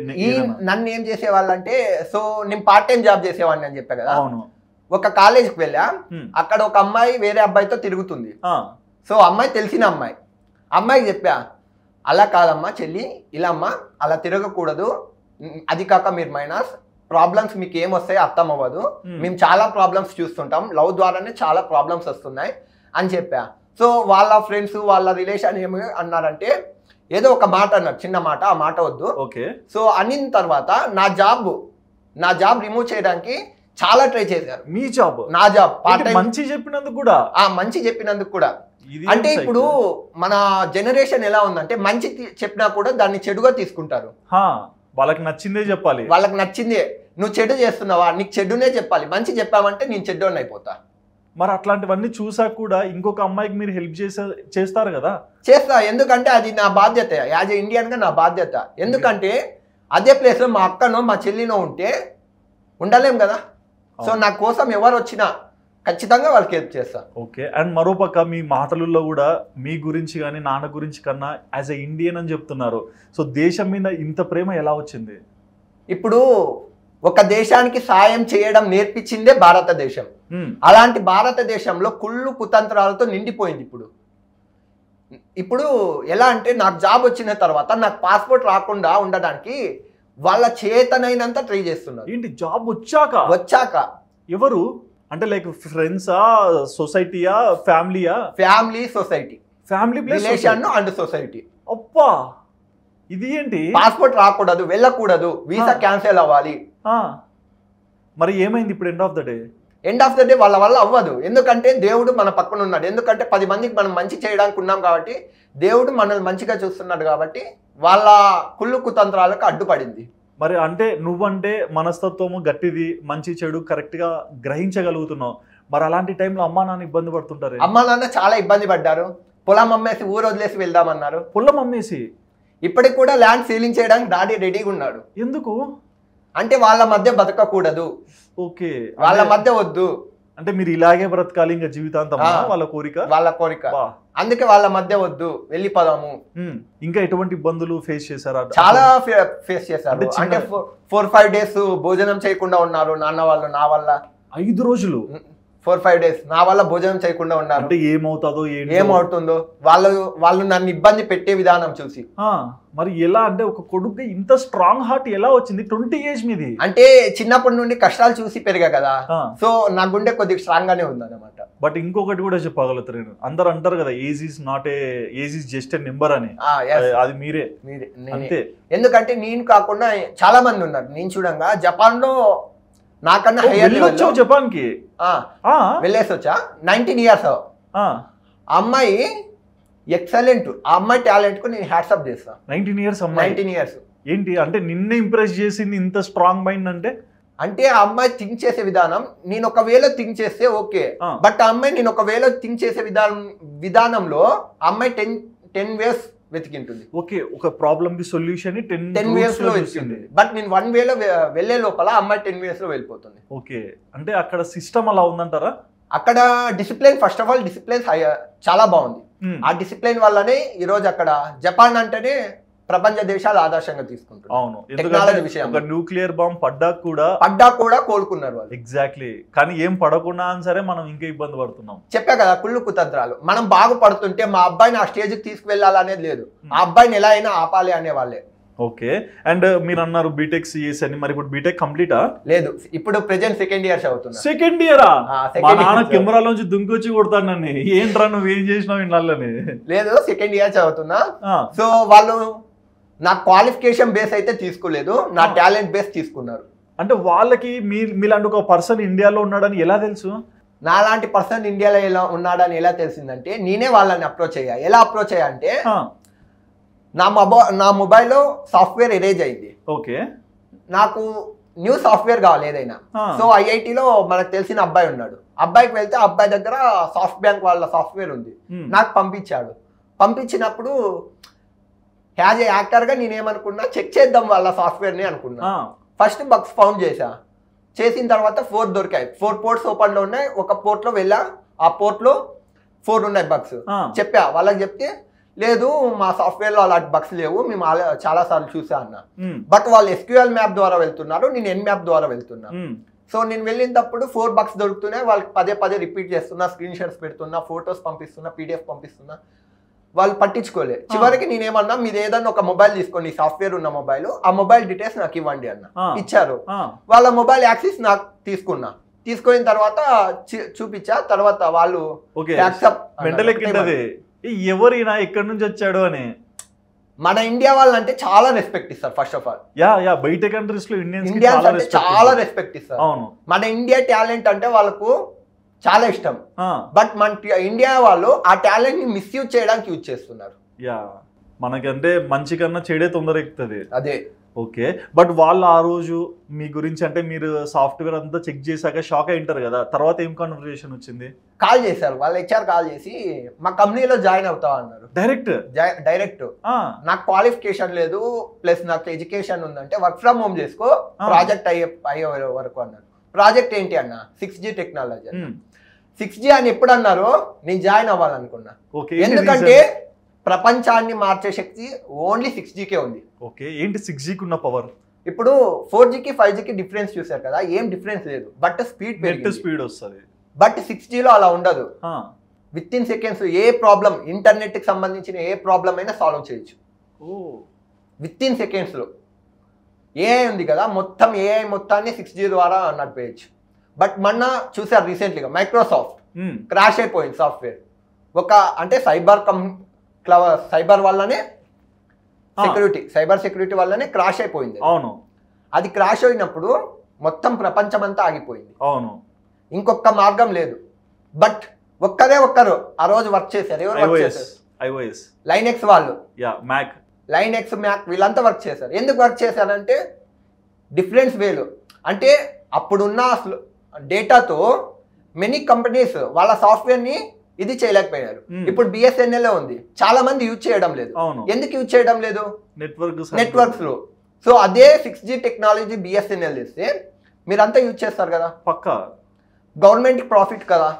నన్ను ఏం చేసేవాళ్ళంటే సో నేను పార్ట్ టైం జాబ్ చేసేవాడిని అని చెప్పా కదా. అవును. ఒక కాలేజీకి వెళ్ళా. అక్కడ ఒక అమ్మాయి వేరే అబ్బాయితో తిరుగుతుంది. ఆ, సో అమ్మాయి తెలిసిన అమ్మాయి. అమ్మాయికి చెప్పా అలా కాదమ్మా చెల్లి ఇలా అమ్మా అలా తిరగకూడదు. అది కాక మీరు మైనస్ ప్రాబ్లమ్స్ మీకు ఏం వస్తాయో అర్థం అవ్వదు. మేము చాలా ప్రాబ్లమ్స్ చూస్తుంటాం లవ్ ద్వారానే చాలా ప్రాబ్లమ్స్ వస్తున్నాయి అని చెప్పా. సో వాళ్ళ ఫ్రెండ్స్ వాళ్ళ రిలేషన్ ఏమి అన్నారంటే ఏదో ఒక మాట అన్నారు చిన్న మాట ఆ మాట వద్దు. ఓకే. సో అనిన తర్వాత నా జాబ్ నా జాబ్ రిమూవ్ చేయడానికి చాలా ట్రై చేశారు. మీ జాబ్? నా జాబ్ మంచి చెప్పినందుకు కూడా? ఆ మంచి చెప్పినందుకు కూడా. అంటే ఇప్పుడు? మన జనరేషన్ ఎలా ఉందంటే మంచి చెప్పినా కూడా దాన్ని చెడుగా తీసుకుంటారు. వాళ్ళకి నచ్చిందే చెప్పాలి. వాళ్ళకి నచ్చిందే. నువ్వు చెడు చేస్తున్నావా? నీకు చెడునే చెప్పాలి. మంచి చెప్పామంటే నేను చెడ్డు అయిపోతా. మరి అట్లాంటివన్నీ చూసాక కూడా ఇంకొక అమ్మాయికి మీరు హెల్ప్ చేసే చేస్తారు కదా? చేస్తా. ఎందుకంటే అది నా బాధ్యత. యాజ్ ఏ ఇండియన్గా నా బాధ్యత. ఎందుకంటే అదే ప్లేస్లో మా అక్కనో మా చెల్లినో ఉంటే ఉండలేం కదా. సో. నా కోసం ఎవరు వచ్చినా ఖచ్చితంగా వాళ్ళకి హెల్ప్ చేస్తాను ఓకే. అండ్ మరోపక్క మీ మాటలలో కూడా మీ గురించి కానీ నాన్న గురించి కన్నా యాజ్ ఎ ఇండియన్ అని చెప్తున్నారు. సో దేశం మీద ఇంత ప్రేమ ఎలా వచ్చింది? ఇప్పుడు ఒక దేశానికి సాయం చేయడం నేర్పించిందే భారతదేశం. అలాంటి భారతదేశంలో కుళ్ళు కుతంత్రాలతో నిండిపోయింది ఇప్పుడు. ఇప్పుడు ఎలా అంటే నాకు జాబ్ వచ్చిన తర్వాత నాకు పాస్పోర్ట్ రాకుండా ఉండడానికి వాళ్ళ చేతనైనంత ట్రై చేస్తున్నారు. ఏంటి జాబ్ వచ్చాక? వచ్చాక. ఎవరు? అంటే లైక్ ఫ్రెండ్సా సొసైటీయా ఫ్యామిలీయా family society family place relation and society అప్పా ఇది ఏంటి? పాస్పోర్ట్ రాకూడదు వెళ్ళకూడదు. వీసా. క్యాన్సిల్ అవ్వాలి. మరి ఏమైంది ఇప్పుడు end of the day end of the day వాళ్ళ వల్ల అవ్వదు. ఎందుకంటే దేవుడు మన పక్కన ఉన్నాడు. ఎందుకంటే పది మందికి మనం మంచి చేయడానికి ఉన్నాం కాబట్టి దేవుడు మనల్ని మంచిగా చూస్తున్నాడు కాబట్టి వాళ్ళ కుళ్ళు కుతంత్రాలకు అడ్డుపడింది. మరి అంటే నువ్వంటే మనస్తత్వము గట్టిది మంచి చెడు కరెక్ట్గా గ్రహించగలుగుతున్నావు. మరి అలాంటి టైంలో అమ్మా నాన్న ఇబ్బంది పడుతుంటారు? అమ్మ నాన్న చాలా ఇబ్బంది పడ్డారు. పొలం అమ్మేసి ఊరు వదిలేసి వెళ్దామన్నారు. పుల్లం అమ్మేసి? ఇప్పటికి కూడా ల్యాండ్ సీలింగ్ చేయడానికి డాడీ రెడీగా ఉన్నాడు. ఎందుకు? అంటే వాళ్ళ మధ్య బతకకూడదు. ఓకే. వాళ్ళ మధ్య వద్దు. అంటే మీరు ఇలాగే బ్రతకాలి ఇంకా జీవితాంతం. వాళ్ళ కోరిక? వాళ్ళ కోరిక. అందుకే వాళ్ళ మధ్య వద్దు వెళ్ళిపోదాము. ఇంకా ఎటువంటి ఇబ్బందులు ఫేస్ చేశారా? చాలా ఫేస్ చేశారు. అంటే ఫోర్ ఫైవ్ డేస్ భోజనం చేయకుండా ఉన్నారు నాన్న వాళ్ళు నా వల్ల. ఐదు రోజులు? Four five days. నా వల్ల భోజనం చేయకుండా ఉన్నారు. అంటే ఏమవుతుందో ఏమవుతుందో? వాళ్ళు వాళ్ళు నన్ను ఇబ్బంది పెట్టే విధానం చూసి. మరి ఎలా అంటే ఒక కొడుకు ఇంత స్ట్రాంగ్ హార్ట్ ఎలా వచ్చింది? ట్వంటీ ఏజ్ మీది. అంటే చిన్నప్పటి నుండి కష్టాలు చూసి పెరిగా కదా. సో నా గుండె కొద్దిగా స్ట్రాంగ్ గానే ఉంది అనమాట బట్ ఇంకొకటి కూడా చెప్పగలుగుతారు నేను. అందరు అంటారు కదా age is not a age is just a number అని. అది మీరే. అంతే. ఎందుకంటే నేను కాకుండా చాలా మంది ఉన్నారు. నేను చూడంగా జపాన్లో నాకన్నా హైయర్ వెళ్ళొచ్చావు జపాన్కి ఆ, వెళ్ళేసి వచ్చా నైన్టీన్ ఇయర్స్ ఆ, అమ్మాయి ఎక్సలెంట్ ఆ అమ్మాయి టాలెంట్కు నేను హ్యాట్సప్ చేస్తాను నైన్టీన్ ఇయర్స్ నైన్టీన్ ఇయర్స్ ఏంటి? అంటే నిన్నే ఇంప్రెస్ చేసింది ఇంత స్ట్రాంగ్ మైండ్ అంటే? అంటే ఆ అమ్మాయి థింక్ చేసే విధానం నేను ఒకవేళ థింక్ చేస్తే ఓకే. బట్ ఆ అమ్మాయి నేను ఒకవేళ థింక్ చేసే విధానం విధానంలో అమ్మాయి టెన్ టెన్ వేస్ వెతికింటుంది. ఓకే ఒక ప్రాబ్లమ్కి సొల్యూషన్ టెన్ టెన్ వేస్లో వెతికింటుంది బట్ నేను వన్ వేలో వెళ్ళే లోపల అమ్మాయి టెన్ వేస్లో వెళ్ళిపోతుంది. ఓకే అంటే అక్కడ సిస్టమ్ అలా ఉందంటారా? అక్కడ discipline first of all discipline చాలా బాగుంది. ఉమ్, ఆ డిసిప్లిన్ వల్లనే ఈ రోజు అక్కడ జపాన్ అంటేనే ప్రపంచ దేశాలు ఆదర్శంగా తీసుకుంటున్నారు అవును. టెక్నాలజీ విషయంలో. ఒక న్యూక్లియర్ బాంబ్ పడ్డా కూడా పడ్డా కూడా కోలుకున్నారు వాళ్ళు. ఎగ్జాక్ట్లీ కానీ ఏం పడకుండా సరే మనం ఇంకా ఇబ్బంది పడుతున్నాం. చెప్పా కదా కుళ్ళు కుతంత్రాలు. మనం బాగుపడుతుంటే మా అబ్బాయిని ఆ స్టేజ్కి తీసుకువెళ్ళాలనేది లేదు. ఆ అబ్బాయిని ఎలా అయినా ఆపాలి అనే వాళ్ళే ఓకే అండ్ మీరు అన్నారు బీటెక్ సిఎస్ అని మరి ఇప్పుడు బీటెక్ కంప్లీటా లేదు. ఇప్పుడు ప్రెజెంట్ సెకండ్ ఇయర్స్ అవుతున్నా సెకండ్ ఇయరా మా నాన్న. కెమెరాలోంచి దుంకొచ్చి కొడతాను నన్ను. ఏంట్రా నువ్వు ఏం చేసినావు ఇళ్ళని లేదు సెకండ్ ఇయర్స్ అవుతున్నా సో వాళ్ళు నా క్వాలిఫికేషన్ బేస్ అయితే తీసుకోలేదు నా. టాలెంట్ బేస్ తీసుకున్నారు. అంటే వాళ్ళకి మీ మీలాంటి ఒక పర్సన్ ఇండియాలో ఉన్నాడని ఎలా తెలుసు? నాలాంటి పర్సన్ ఇండియాలో ఎలా ఉన్నాడని ఎలా తెలిసిందంటే నేనే వాళ్ళని అప్రోచ్ అయ్యా. ఎలా అప్రోచ్ అయ్యా అంటే నా మొబైల్ నా మొబైల్లో సాఫ్ట్వేర్ ఎరేజ్ అయింది. ఓకే. నాకు న్యూ సాఫ్ట్వేర్ కావాలి ఏదైనా. సో ఐఐటిలో మనకు తెలిసిన అబ్బాయి ఉన్నాడు. అబ్బాయికి వెళ్తే అబ్బాయి దగ్గర సాఫ్ట్ బ్యాంక్ వాళ్ళ సాఫ్ట్వేర్ ఉంది. నాకు పంపించాడు. పంపించినప్పుడు యాజ్ ఏ యాక్టర్గా నేనేమనుకున్నా చెక్ చేద్దాం వాళ్ళ సాఫ్ట్వేర్ని అనుకున్నా. ఆ, ఫస్ట్ బగ్స్ ఫౌండ్ చేశా. చేసిన తర్వాత ఫోర్ దొరికాయి. ఫోర్ పోర్ట్స్ ఓపెన్లో ఉన్నాయి. ఒక పోర్ట్లో వెళ్ళా. ఆ పోర్ట్లో ఫోర్ ఉన్నాయి బగ్స్ చెప్పా. వాళ్ళకి చెప్తే లేదు మా సాఫ్ట్వేర్లో అలాంటి బగ్స్ లేవు. మేము ఆల- చాలాసార్లు చూసా అన్న. బట్ వాళ్ళు ఎస్క్యూఎల్ మ్యాప్ ద్వారా వెళ్తున్నారు. నేను ఎన్ మ్యాప్ ద్వారా వెళ్తున్నా. సో నేను వెళ్ళినప్పుడు ఫోర్ బక్స్ దొరుకుతున్నాయి. వాళ్ళకి పదే పదే రిపీట్ చేస్తున్నా. స్క్రీన్ షాట్స్ పెడుతున్నా. ఫొటోస్ పంపిస్తున్నా. పీడిఎఫ్ పంపిస్తున్నా. వాళ్ళు పట్టించుకోలే. చివరికి నేనేమన్నా మీరు ఏదన్నా ఒక మొబైల్ తీసుకోండి సాఫ్ట్వేర్ ఉన్న మొబైల్ ఆ మొబైల్ డీటెయిల్స్ నాకు ఇవ్వండి అన్న. ఇచ్చారు. వాళ్ళ మొబైల్ యాక్సెస్ నాకు తీసుకున్నా. తీసుకున్న తర్వాత చూపించా. తర్వాత వాళ్ళు ఎవరైనా ఎక్కడి నుంచి వచ్చాడు అని? మన ఇండియా వాళ్ళంటే చాలా రెస్పెక్ట్ ఇస్తారు first of all yeah yeah బయట కంట్రీస్లో ఇండియన్స్ చాలా రెస్పెక్ట్ ఇస్తారు. అవును. మన ఇండియా టాలెంట్ అంటే వాళ్ళకు చాలా ఇష్టం. బట్ మన ఇండియా వాళ్ళు ఆ టాలెంట్ని మిస్యూజ్ చేయడానికి యూజ్ చేస్తున్నారు. యా. మనకంటే మంచి కన్నా చెడే తొందర ఎక్కుతుంది అదే. ఓకే. బట్ వాళ్ళు ఆ రోజు మీ గురించి అంటే మీరు సాఫ్ట్వేర్ అంతా చెక్ చేశాక షాక్ అయి ఉంటారు కదా. తర్వాత ఏం కాన్వర్సేషన్ వచ్చింది? కాల్ చేశారు. వాళ్ళ హెచ్ఆర్ కాల్ చేసి మా కంపెనీలో జాయిన్ అవుతావు అన్నారు. డైరెక్ట్ డైరెక్ట్ నాకు క్వాలిఫికేషన్ లేదు ప్లస్ నాకు ఎడ్యుకేషన్ ఉందంటే వర్క్ ఫ్రమ్ హోమ్ చేసుకో. ప్రాజెక్ట్ అయ్యే అయ్యే వరకు అన్నారు. ప్రాజెక్ట్ ఏంటి అన్న? Six G technology six G అని ఎప్పుడు అన్నారో నేను జాయిన్ అవ్వాలనుకున్నా. ఎందుకంటే? ప్రపంచాన్ని మార్చే శక్తి ఓన్లీ సిక్స్ జీకే ఉంది. ఓకే ఏంటి సిక్స్ జీకి ఉన్న పవర్ ఇప్పుడు ఫోర్ జీకి ఫైవ్ జీకి డిఫరెన్స్ చూసారు కదా ఏం డిఫరెన్స్ లేదు. బట్ స్పీడ్ నెట్ స్పీడ్ వస్తుంది. బట్ సిక్స్ జీలో అలా ఉండదు. విత్ ఇన్ సెకండ్స్ ఏ ప్రాబ్లం ఇంటర్నెట్కి సంబంధించిన ఏ ప్రాబ్లం అయినా సాల్వ్ చేయొచ్చు. విత్ ఇన్ సెకండ్స్లో ఏఐ ఉంది కదా మొత్తం ఏఐ మొత్తాన్ని సిక్స్ జీ ద్వారా నడిపేయచ్చు. బట్ మొన్న చూసారు రీసెంట్లీగా మైక్రోసాఫ్ట్ క్రాష్ అయిపోయింది సాఫ్ట్వేర్. ఒక అంటే సైబర్ కం సైబర్ వల్లనే. సెక్యూరిటీ సైబర్ సెక్యూరిటీ వల్లనే క్రాష్ అయిపోయింది. అవును. అది క్రాష్ అయినప్పుడు మొత్తం ప్రపంచం అంతా ఆగిపోయింది. అవును. ఇంకొక మార్గం లేదు. బట్ ఒక్కరే ఒక్కరు ఆ రోజు వర్క్ చేశారు. ఎవరు ఐఓఎస్ లైన్ ఎక్స్ వాళ్ళు. మ్యాక్. లైన్ ఎక్స్ మ్యాక్ వీళ్ళంతా వర్క్ చేశారు. ఎందుకు వర్క్ చేశారంటే డిఫరెన్స్ వేలు. అంటే అప్పుడున్న డేటాతో మెనీ కంపెనీస్ వాళ్ళ సాఫ్ట్వేర్ని ఇది చేయలేకపోయారు Hmm. ఇప్పుడు బిఎస్ఎన్ఎల్ ఉంది. చాలా మంది యూజ్ చేయడం లేదు. ఎందుకు యూజ్ చేయడం లేదు? నెట్వర్క్ నెట్వర్క్స్లో. సో అదే సిక్స్ జీ టెక్నాలజీ బిఎస్ఎన్ఎల్ ఇస్తే మీరంతా యూజ్ చేస్తారు కదా? పక్కా? గవర్నమెంట్ ప్రాఫిట్ కదా?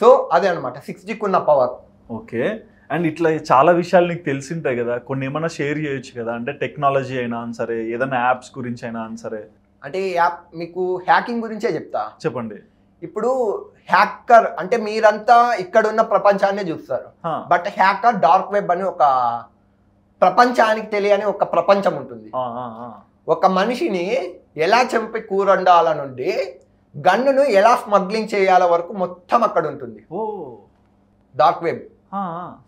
సో అదే అనమాట సిక్స్ జీకి ఉన్న పవర్ ఓకే. అండ్ ఇట్లా చాలా విషయాలు నీకు తెలిసింటాయి కదా. కొన్ని ఏమైనా షేర్ చేయొచ్చు కదా. అంటే టెక్నాలజీ అయినా సరే ఏదైనా యాప్స్ గురించి అయినా సరే. అంటే యాప్ మీకు హ్యాకింగ్ గురించే చెప్తా. చెప్పండి. ఇప్పుడు హ్యాకర్ అంటే మీరంతా ఇక్కడ ఉన్న ప్రపంచాన్నే చూస్తారు. బట్ హ్యాకర్ డార్క్ వెబ్ అని ఒక ప్రపంచానికి తెలియని ఒక ప్రపంచం ఉంటుంది. ఒక మనిషిని ఎలా చంపి కూరండాల నుండి గన్నును ఎలా స్మగ్లింగ్ చేయాల వరకు మొత్తం అక్కడ ఉంటుంది. Dark web.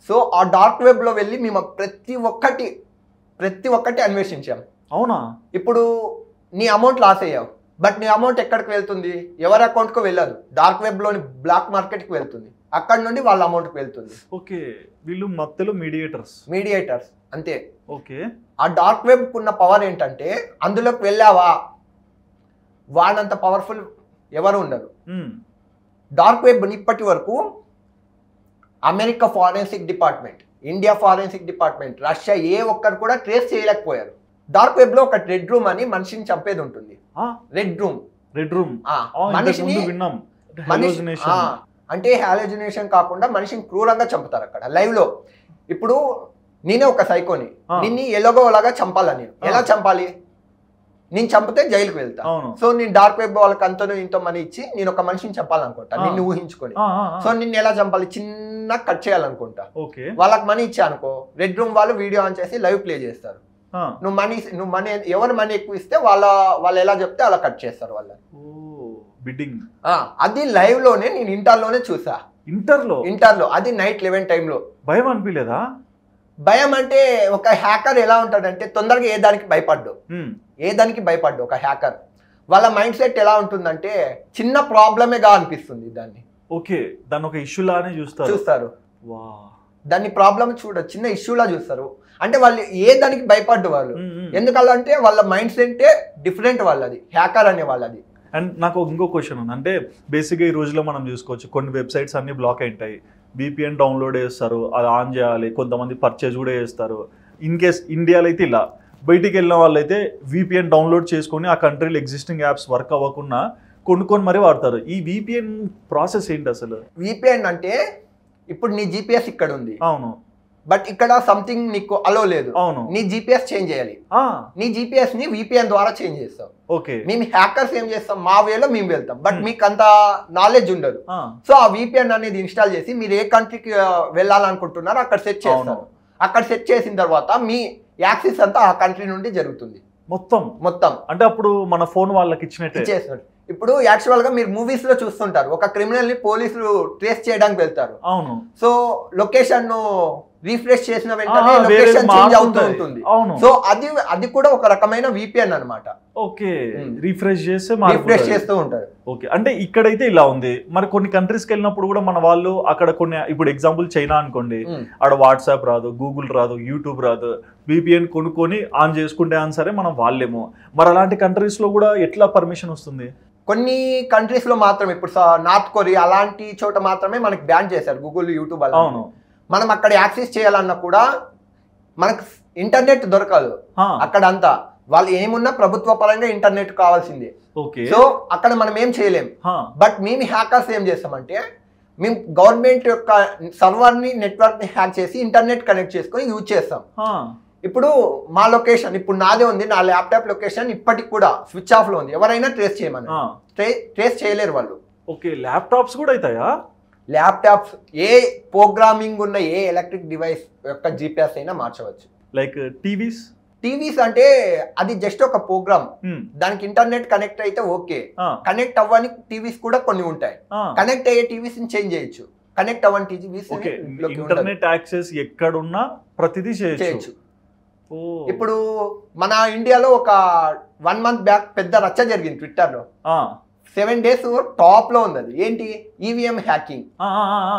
సో ఆ డార్క్ వెబ్లో వెళ్ళి మేము ప్రతి ఒక్కటి ప్రతి ఒక్కటి అన్వేషించాం. అవునా? ఇప్పుడు నీ అమౌంట్ లాస్ అయ్యావు. బట్ నీ అమౌంట్ ఎక్కడికి వెళ్తుంది? ఎవరి అకౌంట్కి వెళ్ళదు. డార్క్ వెబ్లోని బ్లాక్ మార్కెట్కి వెళ్తుంది. అక్కడ నుండి వాళ్ళ అమౌంట్కి వెళ్తుంది. ఓకే వీళ్ళు మధ్యలో మీడియేటర్స్ మీడియేటర్స్ అంతే. ఓకే. ఆ డార్క్ వెబ్కి ఉన్న పవర్ ఏంటంటే అందులోకి వెళ్ళావా? వాడంత పవర్ఫుల్ ఎవరు ఉండరు. డార్క్ వెబ్ ఇప్పటి వరకు America forensic department India forensic department Russia ఏ ఒక్కరు కూడా ట్రేస్ చేయలేకపోయారు. డార్క్ వెబ్లో ఒక రెడ్ రూమ్ అని మనిషిని చంపేది ఉంటుంది. Red room. Red room. మనిషిని విన్నాం. అంటే హాలోజినేషన్ కాకుండా మనిషిని క్రూరంగా చంపుతారు అక్కడ లైవ్లో ఇప్పుడు నేనే ఒక సైకోని. నిన్ను ఎలాగోలాగా చంపాలా నేను. ఎలా చంపాలి? నేను చంపితే జైలుకి వెళ్తా. సో నేను డార్క్ వెబ్ వాళ్ళకి అంతనో ఇంతో మనీ ఇచ్చి నేను ఒక మనిషిని చంపాలనుకుంటా. నిన్ను ఊహించుకొని. సో నిన్ను ఎలా చంపాలి? చిన్న కట్ చేయాలనుకుంటా. ఓకే. వాళ్ళకి మనీ ఇచ్చా అనుకో రెడ్ రూమ్ వాళ్ళు వీడియో ఆన్ చేసి లైవ్ ప్లే చేస్తారు. నువ్వు మనీ నువ్వు మనీ ఎవరు మనీ ఎక్కువ ఇస్తే వాళ్ళ వాళ్ళు ఎలా చెప్తే అలా కట్ చేస్తారు వాళ్ళ ఓ బిడ్డింగ్. అది లైవ్లోనే నేను ఇంటర్లోనే చూసా. ఇంటర్లో? ఇంటర్లో అది నైట్ లెవెన్ టైంలో భయం అనిపించలేదా భయం అంటే ఒక హ్యాకర్ ఎలా ఉంటాడంటే తొందరగా ఏ దానికి భయపడ్డు. ఏ దానికి భయపడ్డు ఒక హ్యాకర్. వాళ్ళ మైండ్ సెట్ ఎలా ఉంటుందంటే చిన్న ప్రాబ్లమేగా అనిపిస్తుంది దాన్ని. ఓకే దాన్ని ఒక ఇష్యూ లానే చూస్తారు. చూస్తారు. దాన్ని ప్రాబ్లమ్ చూడ చిన్న ఇష్యూలా చూస్తారు. అంటే వాళ్ళు ఏ దానికి భయపడ్డు వాళ్ళు. ఎందుకంటే వాళ్ళ మైండ్ సెట్టే డిఫరెంట్ వాళ్ళది హ్యాకర్ అనే వాళ్ళది. అండ్ నాకు ఇంకో క్వశ్చన్ ఉంది. అంటే బేసిక్గా ఈ రోజులో మనం చూసుకోవచ్చు కొన్ని వెబ్సైట్స్ అన్ని బ్లాక్ అయింటాయి విపిఎన్ డౌన్లోడ్ చేస్తారు అది ఆన్ చేయాలి కొంతమంది పర్చేజ్ కూడా చేస్తారు. ఇన్ కేస్ ఇండియాలో అయితే ఇలా. బయటికి వెళ్ళిన వాళ్ళైతే విపిఎన్ డౌన్లోడ్ చేసుకొని ఆ కంట్రీలో ఎగ్జిస్టింగ్ యాప్స్ వర్క్ అవ్వకుండా కొనుక్కొని మరీ వాడతారు. ఈ విపిఎన్ ప్రాసెస్ ఏంటి అసలు? విపిఎన్ అంటే ఇప్పుడు నీ జీపీఎస్ ఇక్కడ ఉంది అవును. బట్ ఇక్కడ సంథింగ్ నీకు అలో లేదు. అవును. నీ జీపీఎస్ చేంజ్ చేయాలి. నీ జీపీఎస్ని విపిఎన్ ద్వారా చేంజ్ చేస్తాం ఓకే. మేము హ్యాకర్స్ ఏం చేస్తాం? మా వేలో మేము వెళ్తాం. బట్. మీకు అంత నాలెడ్జ్ ఉండదు. సో ఆ విపిఎన్ అనేది ఇన్స్టాల్ చేసి మీరు ఏ కంట్రీకి వెళ్ళాలనుకుంటున్నారో అక్కడ సెట్ చేస్తారు. అవును. అక్కడ సెట్ చేసిన తర్వాత మీ యాక్సిస్ అంతా ఆ కంట్రీ నుండి జరుగుతుంది. మొత్తం? మొత్తం. అంటే అప్పుడు మన ఫోన్ వాళ్ళకి ఇచ్చినట్టే? ఇచ్చేస్తున్నారు. ఇప్పుడు యాక్చువల్గా మీరు మూవీస్లో చూస్తుంటారు. ఒక క్రిమినల్ని పోలీసులు ట్రేస్ చేయడానికి వెళ్తారు. అవును. సో లొకేషన్ రీఫ్రెష్ చేసిన వెంటనే లొకేషన్ చేంజ్ అవుతూ. ఉంటుంది. సో అది అది కూడా ఒక రకమైన విపిఎన్ అన్నమాట. ఓకే. రిఫ్రెష్ చేస్తే రీఫ్రెష్. చేస్తూ ఉంటారు ఓకే. అంటే ఇక్కడైతే ఇలా ఉంది. మరి కొన్ని కంట్రీస్కి వెళ్ళినప్పుడు కూడా మన వాళ్ళు అక్కడ కొన్ని ఇప్పుడు ఎగ్జాంపుల్ చైనా అనుకోండి. ఆడ వాట్సాప్ రాదు గూగుల్ రాదు యూట్యూబ్ రాదు. విపిఎన్ కొనుక్కొని ఆన్ చేసుకుంటే అని సరే మనం వాళ్ళేమో. మరి అలాంటి కంట్రీస్లో కూడా ఎట్లా పర్మిషన్ వస్తుంది? కొన్ని కంట్రీస్లో మాత్రం ఇప్పుడు నార్త్ కొరియా అలాంటి చోట మాత్రమే మనకి బ్యాన్ చేశారు గూగుల్ యూట్యూబ్ అలా. అవును. మనం అక్కడ యాక్సెస్ చేయాలన్నా కూడా మనకు ఇంటర్నెట్ దొరకదు. అక్కడ అంతా వాళ్ళు ఏమున్నా ప్రభుత్వ పరంగా ఇంటర్నెట్ కావాల్సిందే. ఓకే. సో అక్కడ మనం ఏం చేయలేం. బట్ మేము హ్యాకర్స్ ఏం చేస్తామంటే మేము గవర్నమెంట్ యొక్క సర్వర్ని నెట్వర్క్ని హ్యాక్ చేసి ఇంటర్నెట్ కనెక్ట్ చేసుకొని యూజ్ చేస్తాం. ఇప్పుడు మా లొకేషన్ ఇప్పుడు నాదే ఉంది నా ల్యాప్టాప్ లొకేషన్ ఇప్పటికి కూడా స్విచ్ ఆఫ్లో ఉంది. ఎవరైనా ట్రేస్ చేయమని. ట్రేస్ చేయలేరు వాళ్ళు. ఓకే ల్యాప్టాప్స్ కూడా అవుతాయా ల్యాప్టాప్స్ ఏ ప్రోగ్రామింగ్ ఉన్న ఏ ఎలక్ట్రిక్ డివైస్ యొక్క జీపీఎస్ అయినా మార్చవచ్చు. Like TVs? టీవీస్ అంటే అది జస్ట్ ఒక ప్రోగ్రామ్. దానికి ఇంటర్నెట్ కనెక్ట్ అయితే ఓకే. కనెక్ట్ అవ్వని టీవీస్ కూడా కొన్ని ఉంటాయి. కనెక్ట్ అయ్యే టీవీస్ని చేంజ్ చేయొచ్చు. కనెక్ట్ అవ్వని టీవీస్ ఇంటర్నెట్ యాక్సెస్ ఎక్కడున్నా ప్రతిదీ చేయొచ్చు. ఇప్పుడు మన ఇండియాలో ఒక వన్ మంత్ బ్యాక్ పెద్ద రచ్చ జరిగింది ట్విట్టర్లో ఆ, సెవెన్ డేస్ టాప్లో ఉంది అది ఏంటి ఈవీఎం హ్యాకింగ్ ఆ,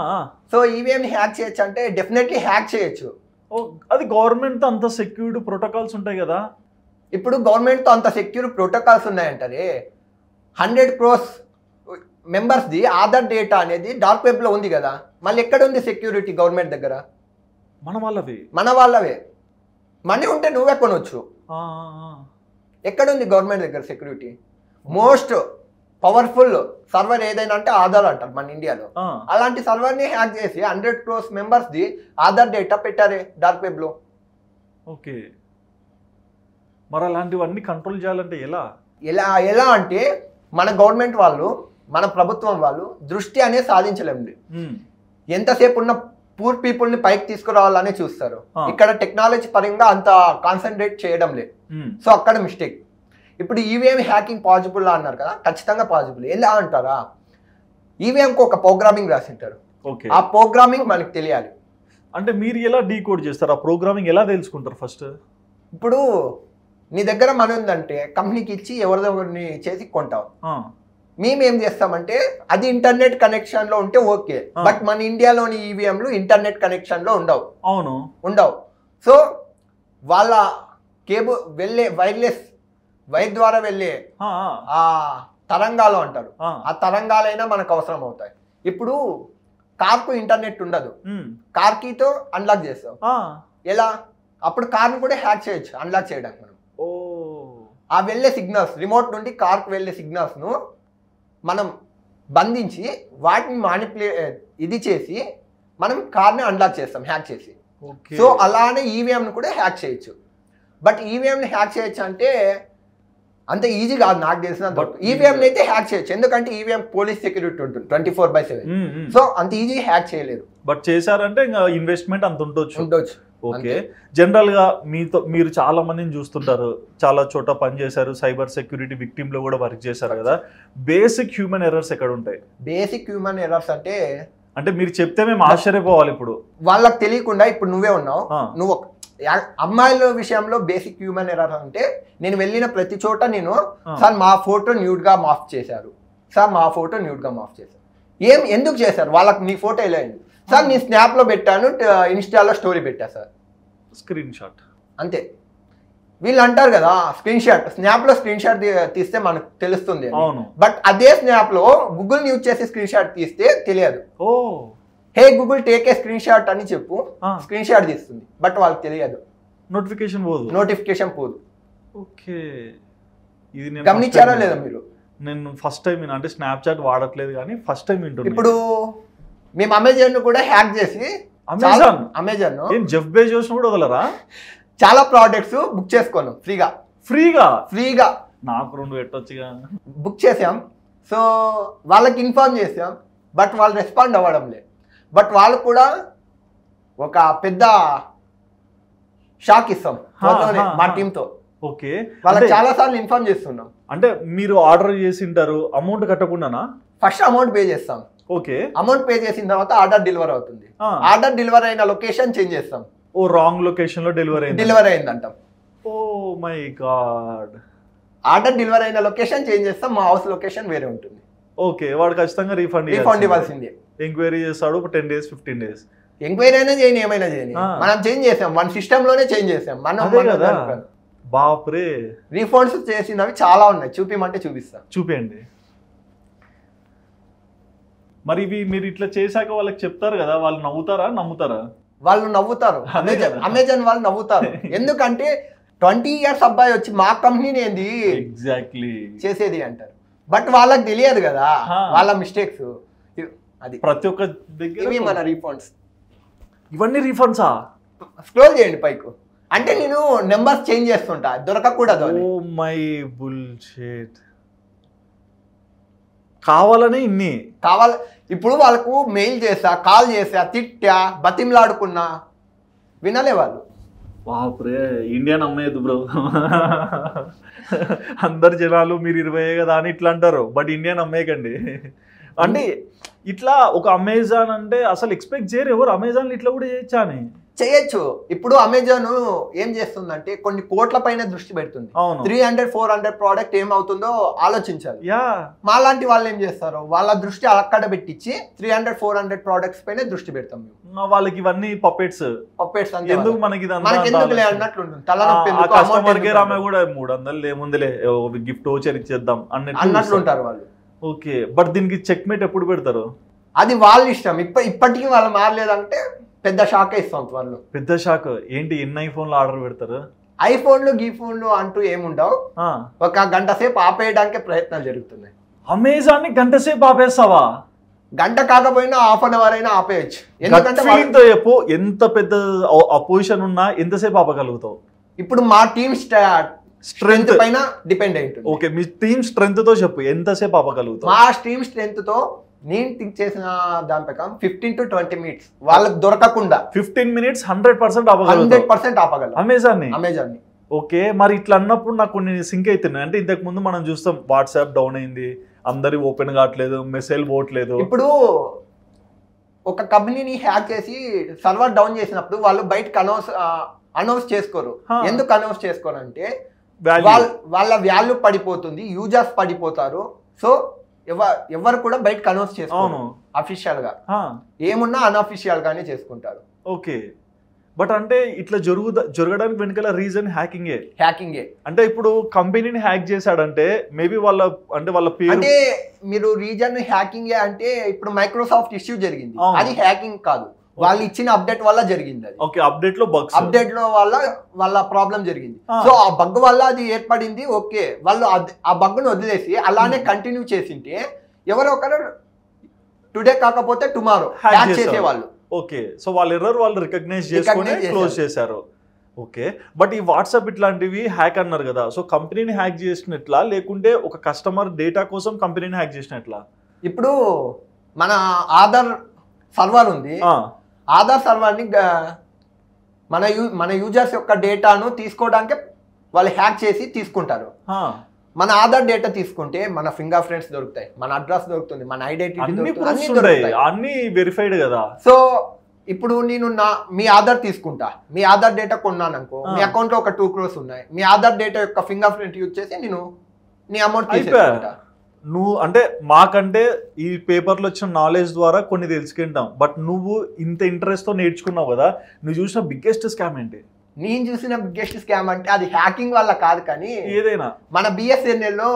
ఆ. సో ఈవీఎం హ్యాక్ చేయొచ్చు అంటే డెఫినెట్లీ హ్యాక్ చేయొచ్చు. ఓ, అది గవర్నమెంట్ అంత సెక్యూర్డ్ ప్రోటోకాల్స్ ఉంటాయి కదా. ఇప్పుడు గవర్నమెంట్తో అంత సెక్యూర్ ప్రోటోకాల్స్ ఉన్నాయంటారే హండ్రెడ్ క్రోస్ మెంబర్స్ది ఆధార్ డేటా అనేది డార్క్ వెబ్లో ఉంది కదా. మళ్ళీ ఎక్కడ ఉంది సెక్యూరిటీ గవర్నమెంట్ దగ్గర? మన వాళ్ళవి మన వాళ్ళవే. మనీ ఉంటే నువ్వే కొనవచ్చు ఆ, ఆ, ఆ. ఎక్కడ ఉంది గవర్నమెంట్ దగ్గర సెక్యూరిటీ మోస్ట్ పవర్ఫుల్ సర్వర్ ఏదైనా అంటే ఆధార్ అంటారు మన ఇండియాలో. అలాంటి సర్వర్ని హ్యాక్ చేసి హండ్రెడ్ క్రోస్ మెంబర్స్ది ఆధార్ డేటా పెట్టారే డార్క్ వెబ్లో ఓకే. మరి అలాంటివన్నీ కంట్రోల్ చేయాలంటే ఎలా? ఎలా ఎలా అంటే మన గవర్నమెంట్ వాళ్ళు మన ప్రభుత్వం వాళ్ళు దృష్టి అనేది సాధించలేము ఉమ్, ఎంతసేపు ఉన్న పూర్ పీపుల్ని పైకి తీసుకురావాలనే చూస్తారు. ఇక్కడ టెక్నాలజీ పరంగా అంత కాన్సన్ట్రేట్ చేయడం లేదు. సో అక్కడ మిస్టేక్. ఇప్పుడు ఈవీఎం హ్యాకింగ్ పాసిబుల్ అన్నారు కదా? ఖచ్చితంగా పాసిబుల్ ఎలా అంటారా? ఈవీఎంకి ఒక ప్రోగ్రామింగ్ రాసింటారు ఓకే. ఆ ప్రోగ్రామింగ్ మనకు తెలియాలి. అంటే మీరు ఎలా డీకోడ్ చేస్తారు? ఆ ప్రోగ్రామింగ్ ఎలా తెలుసుకుంటారు ఫస్ట్ ఇప్పుడు నీ దగ్గర మన ఉందంటే కంపెనీకి ఇచ్చి ఎవరిదొకరిని చేసి కొంటావు. మేము ఏం చేస్తామంటే అది ఇంటర్నెట్ కనెక్షన్లో ఉంటే ఓకే. బట్ మన ఇండియాలోని ఈవీఎంలు ఇంటర్నెట్ కనెక్షన్లో ఉండవు. అవును. ఉండవు. సో వాళ్ళ కేబుల్ వెళ్ళే వైర్లెస్ వైర్ ద్వారా వెళ్ళే ఆ, తరంగాలు అంటారు. ఆ, తరంగాలైనా మనకు అవసరం అవుతాయి. ఇప్పుడు కార్కు ఇంటర్నెట్ ఉండదు. కార్ కీతో అన్లాక్ చేస్తాం ఎలా? అప్పుడు కార్ను కూడా హ్యాక్ చేయొచ్చు అన్లాక్ చేయడానికి మనం. ఓ. ఆ వెళ్ళే సిగ్నల్స్ రిమోట్ నుండి కార్కు వెళ్ళే సిగ్నల్స్ను మనం బంధించి వాటిని మానిపులే ఇది చేసి మనం కార్ని అన్లాక్ చేస్తాం హ్యాక్ చేసి. సో అలానే ఈవీఎంను కూడా హ్యాక్ చేయొచ్చు. బట్ ఈవీఎంని హ్యాక్ చేయొచ్చు అంటే అంత ఈజీ కాదు నాకు తెలిసినంత But ఈవీఎంని అయితే హ్యాక్ చేయొచ్చు. ఎందుకంటే ఈవీఎం పోలీస్ సెక్యూరిటీ ఉంటుంది twenty four by seven. So అంత ఈజీ హ్యాక్ చేయలేరు బట్ చేశారంటే ఇంకా ఇన్వెస్ట్మెంట్ అంత ఉండొచ్చు. ఉండొచ్చు. ఓకే జనరల్గా మీతో మీరు చాలా మందిని చూస్తుంటారు. చాలా చోట పని చేశారు. సైబర్ సెక్యూరిటీ విక్టిమ్లో కూడా వర్క్ చేశారు కదా. బేసిక్ హ్యూమన్ ఎర్రర్స్ ఎక్కడ ఉంటాయి? బేసిక్ హ్యూమన్ ఎర్రర్స్ అంటే అంటే మీరు చెప్తే మేము ఆశ్చర్యపోవాలి ఇప్పుడు. వాళ్ళకి తెలియకుండా ఇప్పుడు నువ్వే ఉన్నావు. నువ్వు అమ్మాయిల విషయంలో బేసిక్ హ్యూమన్ ఎర్రర్ అంటే నేను వెళ్ళిన ప్రతి చోట నేను. సార్ మా ఫోటో న్యూడ్గా మాఫ్ చేశారు. సార్ మా ఫోటో న్యూడ్గా మాఫ్ చేశారు. ఏం ఎందుకు చేశారు? వాళ్ళకి నీ ఫోటో అయింది? సార్ నేను స్నాప్లో పెట్టాను ఇన్స్టాలో స్టోరీ పెట్టా సార్. స్క్రీన్ షాట్ అంతే. వీళ్ళు అంటారు కదా స్క్రీన్ షాట్ స్నాప్లో స్క్రీన్ షాట్ తీస్తే మనకు తెలుస్తుంది బట్ అదే స్నాప్లో గూగుల్ యూజ్ చేసి స్క్రీన్ షాట్ తీస్తే తెలియదు. ఓ. Hey Google take a screenshot అని చెప్పు. స్క్రీన్ షాట్ తీస్తుంది. బట్ వాళ్ళకి తెలియదు. నోటిఫికేషన్ పోదు. నోటిఫికేషన్ పోదు. ఓకే. ఇది నేను గమనించారా లేదా మీరు? నేను ఫస్ట్ టైం అంటే స్నాప్చాట్ వాడట్లేదు కానీ ఫస్ట్ టైం వింటున్నాను ఇప్పుడు మేము అమెజాన్ కూడా హ్యాక్ చేసి అమెజాన్ అమెజాన్ ఏం జెఫ్ బేజోస్ కూడా వదలరా? చాలా ప్రోడక్ట్స్ బుక్ చేసుకోను ఫ్రీగా. ఫ్రీగా? ఫ్రీగా. నాకు రెండు పెట్టొచ్చుగా. బుక్ చేసాం. సో వాళ్ళకి ఇన్ఫార్మ్ చేసాం. బట్ వాళ్ళు రెస్పాండ్ అవ్వడం లేదు. బట్ వాళ్ళు కూడా ఒక పెద్ద షాక్ ఇస్తాం. మా. టీంతో ఓకే. వాళ్ళకి అంటే- చాలా సార్లు ఇన్ఫార్మ్ చేస్తున్నాం అంటే మీరు ఆర్డర్ చేసింటారు అమౌంట్ కట్టకుండానా? ఫస్ట్ అమౌంట్ పే చేస్తాం. ఓకే. అమౌంట్ పే చేసిన తర్వాత ఆర్డర్ డెలివర్ అవుతుంది. ఆర్డర్ డెలివర్ అయిన లొకేషన్ చేంజ్ చేస్తాం. ఓ రాంగ్ లొకేషన్లో డెలివరీ అయింది డెలివర్ అయిందంటాం. Oh my God. Order deliver అయిన లొకేషన్ చేంజ్ చేస్తాం మా హౌస్ లొకేషన్ వేరే ఉంటుంది. ఓకే వాడు ఖచ్చితంగా రీఫండ్ రీఫండ్ ఇవ్వాల్సిందే. ఎంక్వైరీ చేస్తాడు ఒక ten days fifteen days. Enquiry అయినా చేయని ఏమైనా చేయని. మనం చేంజ్ చేసాం మన సిస్టమ్లోనే చేంజ్ చేసాం. మనం కదా. బాప్రే. రీఫండ్స్ చేసినవి చాలా ఉన్నాయి. చూపిమంటే చూపిస్తాం. చూపించండి మరి ఇవి మీరు ఇట్లా చేశాక వాళ్ళకి చెప్తారు కదా వాళ్ళు నవ్వుతారా నమ్ముతారా? వాళ్ళు నవ్వుతారు. అమెజాన్. అమెజాన్ వాళ్ళు నవ్వుతారు. ఎందుకంటే ట్వంటీ ఇయర్స్ అబ్బాయి వచ్చి మా కంపెనీని ఏంది? ఎగ్జాక్ట్లీ చేసేది అంటారు. బట్ వాళ్ళకి తెలియదు కదా. వాళ్ళ మిస్టేక్స్ అది. ప్రతి ఒక్క దగ్గర ఇవి మన రీఫండ్స్ ఇవన్నీ రీఫండ్సా స్క్రోల్ చేయండి పైకు. అంటే నేను నెంబర్స్ చేంజ్ చేస్తుంటా. దొరకకూడదు ఓ మై బుల్షిట్ కావాలని ఇన్ని. కావాలి ఇప్పుడు వాళ్ళకు మెయిల్ చేసా కాల్ చేసా తిట్టా బతిమలాడుకున్నా వినలే వాళ్ళు. బాపురే ఇండియన్ అమ్మేది బ్రో. అందరు జనాలు మీరు ఇరవై కదా అని ఇట్లా అంటారు. బట్ ఇండియన్ అమ్మేయకండి అంటే ఇట్లా ఒక అమెజాన్ అంటే అసలు ఎక్స్పెక్ట్ చేయరు ఎవరు. అమెజాన్ ఇట్లా కూడా చేయొచ్చా అని? చేయొచ్చు. ఇప్పుడు అమెజాన్ ఏం చేస్తుందంటే కొన్ని కోట్ల పైన దృష్టి పెడుతుంది. Three hundred four hundred product ఏమవుతుందో ఆలోచించాలి. యా. మాలాంటి వాళ్ళు ఏం చేస్తారు? వాళ్ళ దృష్టి అక్కడ పెట్టించి three hundred four hundred products పైన దృష్టి పెడతాం మేము. వాళ్ళకి ఇవన్నీ పప్పెట్స్ పప్పెట్స్ ఎందుకు. మనకి ఎందుకులే? అన్నట్లు కస్టమర్ కేర్ ఎందుకు? ఆమె కూడా మూడు వందలు ఏముందిలే గిఫ్ట్ అన్నట్లు అన్నట్లు ఉంటారు వాళ్ళు. ఓకే బట్ దీనికి చెక్ మేట్ ఎప్పుడు పెడతారు? అది వాళ్ళ ఇష్టం. ఇప్ప ఇప్పటికీ వాళ్ళు మారలేదంటే పెద్ద షాక్ ఇస్తాం వాళ్ళు. పెద్ద షాక్ ఏంటి ఎన్ని ఐఫోన్లు ఆర్డర్ పెడతారు? ఐఫోన్లు గీ ఫోన్లు అంటూ ఏముండవు. ఒక గంట సేపు ఆపేయడానికి ప్రయత్నాలు జరుగుతున్నాయి. అమెజాన్ని గంట సేపు ఆపేస్తావా? గంట కాకపోయినా హాఫ్ అన్ అవర్ అయినా ఆపేయచ్చు. ఎందుకంటే చెప్పు ఎంత పెద్ద అపోజిషన్ ఉన్నా ఎంతసేపు ఆపగలుగుతావు? ఇప్పుడు మా టీమ్ స్ట్రెంత్ పైన డిపెండ్ అయి ఉంటుంది ఓకే మీ టీమ్ స్ట్రెంత్తో చెప్పు ఎంతసేపు ఆపగలుగుతావు? మా టీమ్ స్ట్రెంత్తో నేను థింక్ చేసిన దాని ప్రకారం ఫిఫ్టీన్ టు ట్వంటీ మినిట్స్ వాళ్ళకి దొరకకుండా fifteen minutes hundred percent hundred percent ఆపగలం. అమెజాన్ని అమెజాన్ని ఓకే మరి ఇట్లా అన్నప్పుడు నాకు కొన్ని సింక్ అవుతున్నాయి అంటే ఇంతకు ముందు మనం చూస్తాం వాట్సాప్ డౌన్ అయింది అందరి ఓపెన్ కావట్లేదు మెసేజ్ పోవట్లేదు. ఇప్పుడు ఒక కంపెనీని హ్యాక్ చేసి సర్వర్ డౌన్ చేసినప్పుడు వాళ్ళు బయటకు అనౌన్స్ అనౌన్స్ చేసుకోరు. ఎందుకు అనౌన్స్ చేసుకోరు అంటే. వాళ్ళ వాల్యూ పడిపోతుంది యూజర్స్ పడిపోతారు. సో ఎవ ఎవరు కూడా బయటకు అనౌన్స్ చేసుకోరు. అవును. అఫీషియల్గా. ఏమున్నా అన్అఫీషియల్ గానే చేసుకుంటారు. ఓకే. బట్ అంటే ఇట్లా జరుగు జరగడానికి వెనకాల రీజన్ హ్యాకింగే హ్యాకింగే అంటే ఇప్పుడు కంపెనీని హ్యాక్ చేశాడంటే మేబీ వాళ్ళ అంటే వాళ్ళ పేరు అంటే మీరు రీజన్ హ్యాకింగ్ అంటే ఇప్పుడు మైక్రోసాఫ్ట్ ఇష్యూ జరిగింది. అది హ్యాకింగ్ కాదు. వాళ్ళు ఇచ్చిన అప్డేట్ వల్ల జరిగింది అది. ఓకే అప్డేట్లో బగ్స్ అప్డేట్లో వల్ల వాళ్ళ ప్రాబ్లం జరిగింది. సో ఆ బగ్ వల్ల అది ఏర్పడింది ఓకే వాళ్ళు ఆ బగ్ను వదిలేసి అలానే కంటిన్యూ చేసింటే ఎవరో ఒకరు టుడే కాకపోతే టుమారో హ్యాక్ చేసేవాళ్ళు. ఓకే సో వాళ్ళ ఎర్రర్ వాళ్ళు రికగ్నైజ్ చేసుకొని క్లోజ్ చేశారు. ఓకే బట్ ఈ వాట్సాప్ ఇట్లాంటివి హ్యాక్ అన్నారు కదా. సో కంపెనీని హ్యాక్ చేసినట్లా లేకుంటే ఒక కస్టమర్ డేటా కోసం కంపెనీని హ్యాక్ చేసినట్లా? ఇప్పుడు మన ఆధార్ సర్వర్ ఉంది. ఆ, ఆధార్ సర్వర్ని మన యూ మన యూజర్స్ యొక్క డేటాను తీసుకోవడానికి వాళ్ళు హ్యాక్ చేసి తీసుకుంటారు. మన ఆధార్ డేటా తీసుకుంటే మన ఫింగర్ ప్రింట్స్ దొరుకుతాయి మన అడ్రస్ దొరుకుతుంది మన ఐడెంటిటీ అన్ని వెరిఫైడ్ కదా. సో ఇప్పుడు నేను నా మీ ఆధార్ తీసుకుంటా. మీ ఆధార్ డేటా కొన్నాను అనుకో మీ. అకౌంట్లో ఒక టూ క్రోర్స్ ఉన్నాయి. మీ ఆధార్ డేటా యొక్క ఫింగర్ ప్రింట్ యూజ్ చేసి నేను నీ అమౌంట్ అయిపోయా. నువ్వు అంటే మాకంటే ఈ పేపర్లో వచ్చిన నాలెడ్జ్ ద్వారా కొన్ని తెలుసుకుంటాం. బట్ నువ్వు ఇంత ఇంట్రెస్ట్తో నేర్చుకున్నావు కదా నువ్వు చూసిన బిగ్గెస్ట్ స్కామ్ ఏంటి? నేను చూసిన బిగ్గెస్ట్ స్కామ్ అంటే అది హ్యాకింగ్ వల్ల కాదు కానీ ఏదైనా. మన బిఎస్ఎన్ఎల్లో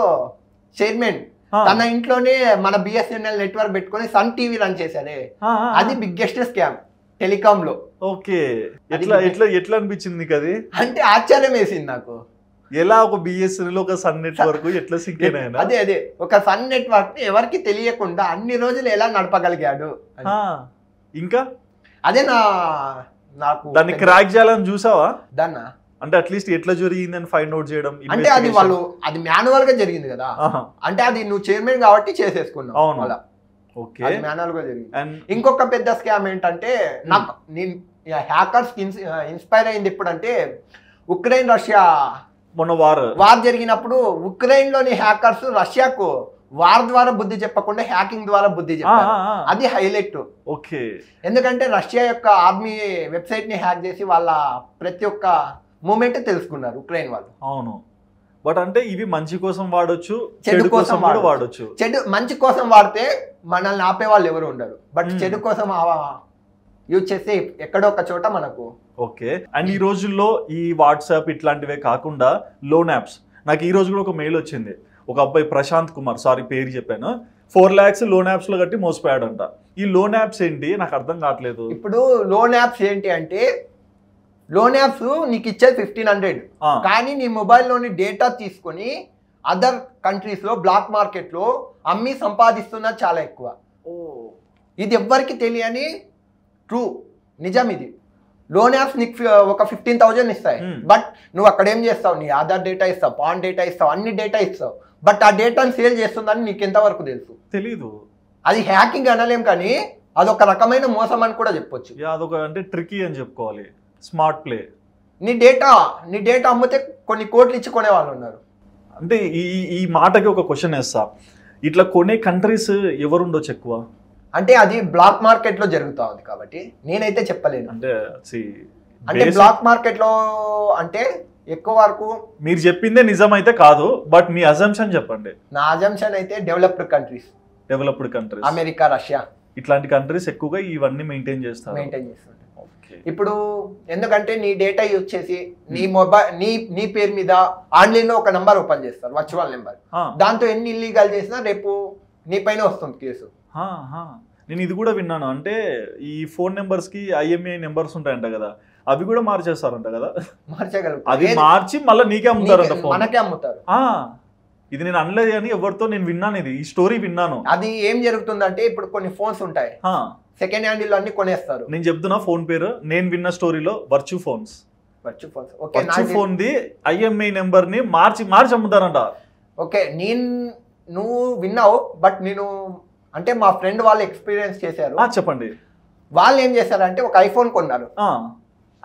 చైర్మన్ తన ఇంట్లోనే మన బిఎస్ఎన్ఎల్ నెట్వర్క్ పెట్టుకొని సన్ టీవీ రన్ చేశారే అది బిగ్గెస్ట్ స్కామ్ టెలికామ్లో. ఓకే. ఎట్లా ఎట్లా ఎట్లా అనిపించింది అది? అంటే ఆశ్చర్యం వేసింది నాకు. ఎలా ఒక బిఎస్ఎన్ఎల్ ఒక సన్ నెట్వర్క్ ఎట్లా సింక్ అయినా అదే అదే. ఒక సన్ నెట్వర్క్ని ఎవరికి తెలియకుండా అన్ని రోజులు ఎలా నడపగలిగాడు. ఇంకా? అదే నా నాకు దాన్ని క్రాక్ చేయాలని చూసావా? దాన్నా? అంటే అట్లీస్ట్ ఎట్లా జరిగింది అని ఫైండ్ అవుట్ చేయడం అంటే అది. వాళ్ళు అది మాన్యువల్గా జరిగింది కదా. అంటే అది నువ్వు చైర్మన్ కాబట్టి చేసేసుకున్నావు అవును. అలా. ఓకే. మాన్యువల్గా జరిగింది. అండ్ ఇంకొక పెద్ద స్కామ్ ఏంటంటే నాకు నేను హ్యాకర్స్ ఇన్స్పైర్ అయింది ఎప్పుడంటే ఉక్రెయిన్ రష్యా మొన్న వార్. వార్ జరిగినప్పుడు ఉక్రెయిన్లోని హ్యాకర్స్ రష్యాకు వార్ ద్వారా బుద్ధి చెప్పకుండా హ్యాకింగ్ ద్వారా బుద్ధి చెప్పారు. అది హైలైట్. ఓకే. ఎందుకంటే రష్యా యొక్క ఆర్మీ వెబ్సైట్ని హ్యాక్ చేసి వాళ్ళ ప్రతి ఒక్క మూమెంట్ తెలుసుకున్నారు ఉక్రెయిన్ వాళ్ళు. అవును. బట్ అంటే ఇవి మంచి కోసం వాడొచ్చు చెడు కోసం వాడొచ్చు. చెడు మంచి కోసం వాడితే మనల్ని ఆపే వాళ్ళు ఎవరు ఉండరు. బట్. చెడు కోసం యూజ్ చేస్తే ఎక్కడో ఒక చోట మనకు. ఓకే. అండ్ ఈ రోజుల్లో ఈ వాట్సాప్ ఇట్లాంటివే కాకుండా లోన్ యాప్స్. నాకు ఈ రోజు కూడా ఒక మెయిల్ వచ్చింది. ఒక అబ్బాయి ప్రశాంత్ కుమార్ సారీ పేరు చెప్పాను. ఫోర్ ల్యాక్స్ లోన్ యాప్స్లో కట్టి మోసపోయాడంట. ఈ లోన్ యాప్స్ ఏంటి? నాకు అర్థం కావట్లేదు. ఇప్పుడు లోన్ యాప్స్ ఏంటి అంటే లోన్ యాప్స్ నీకు ఇచ్చేది ఫిఫ్టీన్ హండ్రెడ్ కానీ నీ మొబైల్లోని డేటా తీసుకొని అదర్ కంట్రీస్లో బ్లాక్ మార్కెట్లో అమ్మి సంపాదిస్తున్నది చాలా ఎక్కువ. ఇది ఎవ్వరికి తెలియని ట్రూ నిజం ఇది. లోన్ యాప్స్ నీకు ఒక ఫిఫ్టీన్ థౌజండ్ ఇస్తాయి. Hmm. బట్ నువ్వు అక్కడ ఏం చేస్తావు? నీ ఆధార్ డేటా ఇస్తావు పాన్ డేటా ఇస్తావు అన్ని డేటా ఇస్తావు. బట్ ఆ డేటాని సేల్ చేస్తుందని నీకు ఎంతవరకు తెలుసు? తెలీదు. అది హ్యాకింగ్ అనలేం కానీ అదొక రకమైన మోసం అని కూడా చెప్పొచ్చు. అదొక అంటే ట్రికీ అని చెప్పుకోవాలి. స్మార్ట్ ప్లే నీ డేటా నీ డేటా అమ్మితే కొన్ని కోట్లు ఇచ్చి కొనే వాళ్ళు ఉన్నారు. అంటే ఈ ఈ- మాటకి ఒక క్వశ్చన్ వేస్తా. ఇట్లా కొనే కంట్రీస్ ఎవరు ఉండొచ్చు ఎక్కువ? అంటే అది బ్లాక్ మార్కెట్లో జరుగుతా ఉంది కాబట్టి నేనైతే చెప్పలేను. అంటే అంటే బ్లాక్ మార్కెట్లో అంటే ఎక్కువ వరకు మీరు చెప్పిందే నిజం అయితే కాదు బట్ మీ అజంప్షన్ చెప్పండి. నా అజంప్షన్ అయితే developed countries developed countries America Russia. ఇట్లాంటి కంట్రీస్ ఎక్కువగా ఇవన్నీ మెయింటైన్ చేస్తారు. మెయింటైన్ ఓకే ఇప్పుడు ఎందుకంటే నీ డేటా యూజ్ చేసి నీ మొబైల్ నీ నీ పేరు మీద ఆన్లైన్లో ఒక నంబర్ ఓపెన్ చేస్తారు వర్చువల్ నెంబర్ దాంతో ఎన్ని ఇల్లీగల్ చేసినా రేపు నీ పైన వస్తుంది కేసు. నేను ఇది కూడా విన్నాను. అంటే ఈ ఫోన్ నెంబర్స్కి ఐఎంఐ నెంబర్స్ ఉంటాయంట కదా అవి కూడా మార్చేస్తారంట కదా. అది మార్చగలుగుతారు మార్చి మళ్ళీ నీకే అమ్ముతారంట ఫోన్. మనకే అమ్ముతారు. ఇది నేను అనలేదు కానీ ఎవరితో నేను విన్నాను ఇది. ఈ స్టోరీ విన్నాను. అది ఏం జరుగుతుందంటే ఇప్పుడు కొన్ని ఫోన్స్ ఉంటాయి. సెకండ్ హ్యాండ్ అన్ని కొనేస్తారు. నేను చెప్తున్నా ఫోన్ పేరు నేను విన్న స్టోరీలో Vertu phones. Vertu phones. Okay Vertu phone the IMEI నెంబర్ని మార్చి మార్చి అమ్ముతారంట. ఓకే నేను నువ్వు విన్నావు బట్ నేను అంటే మా ఫ్రెండ్ వాళ్ళు ఎక్స్పీరియన్స్ చేశారు. చెప్పండి. వాళ్ళు ఏం చేశారంటే ఒక ఐఫోన్ కొన్నారు.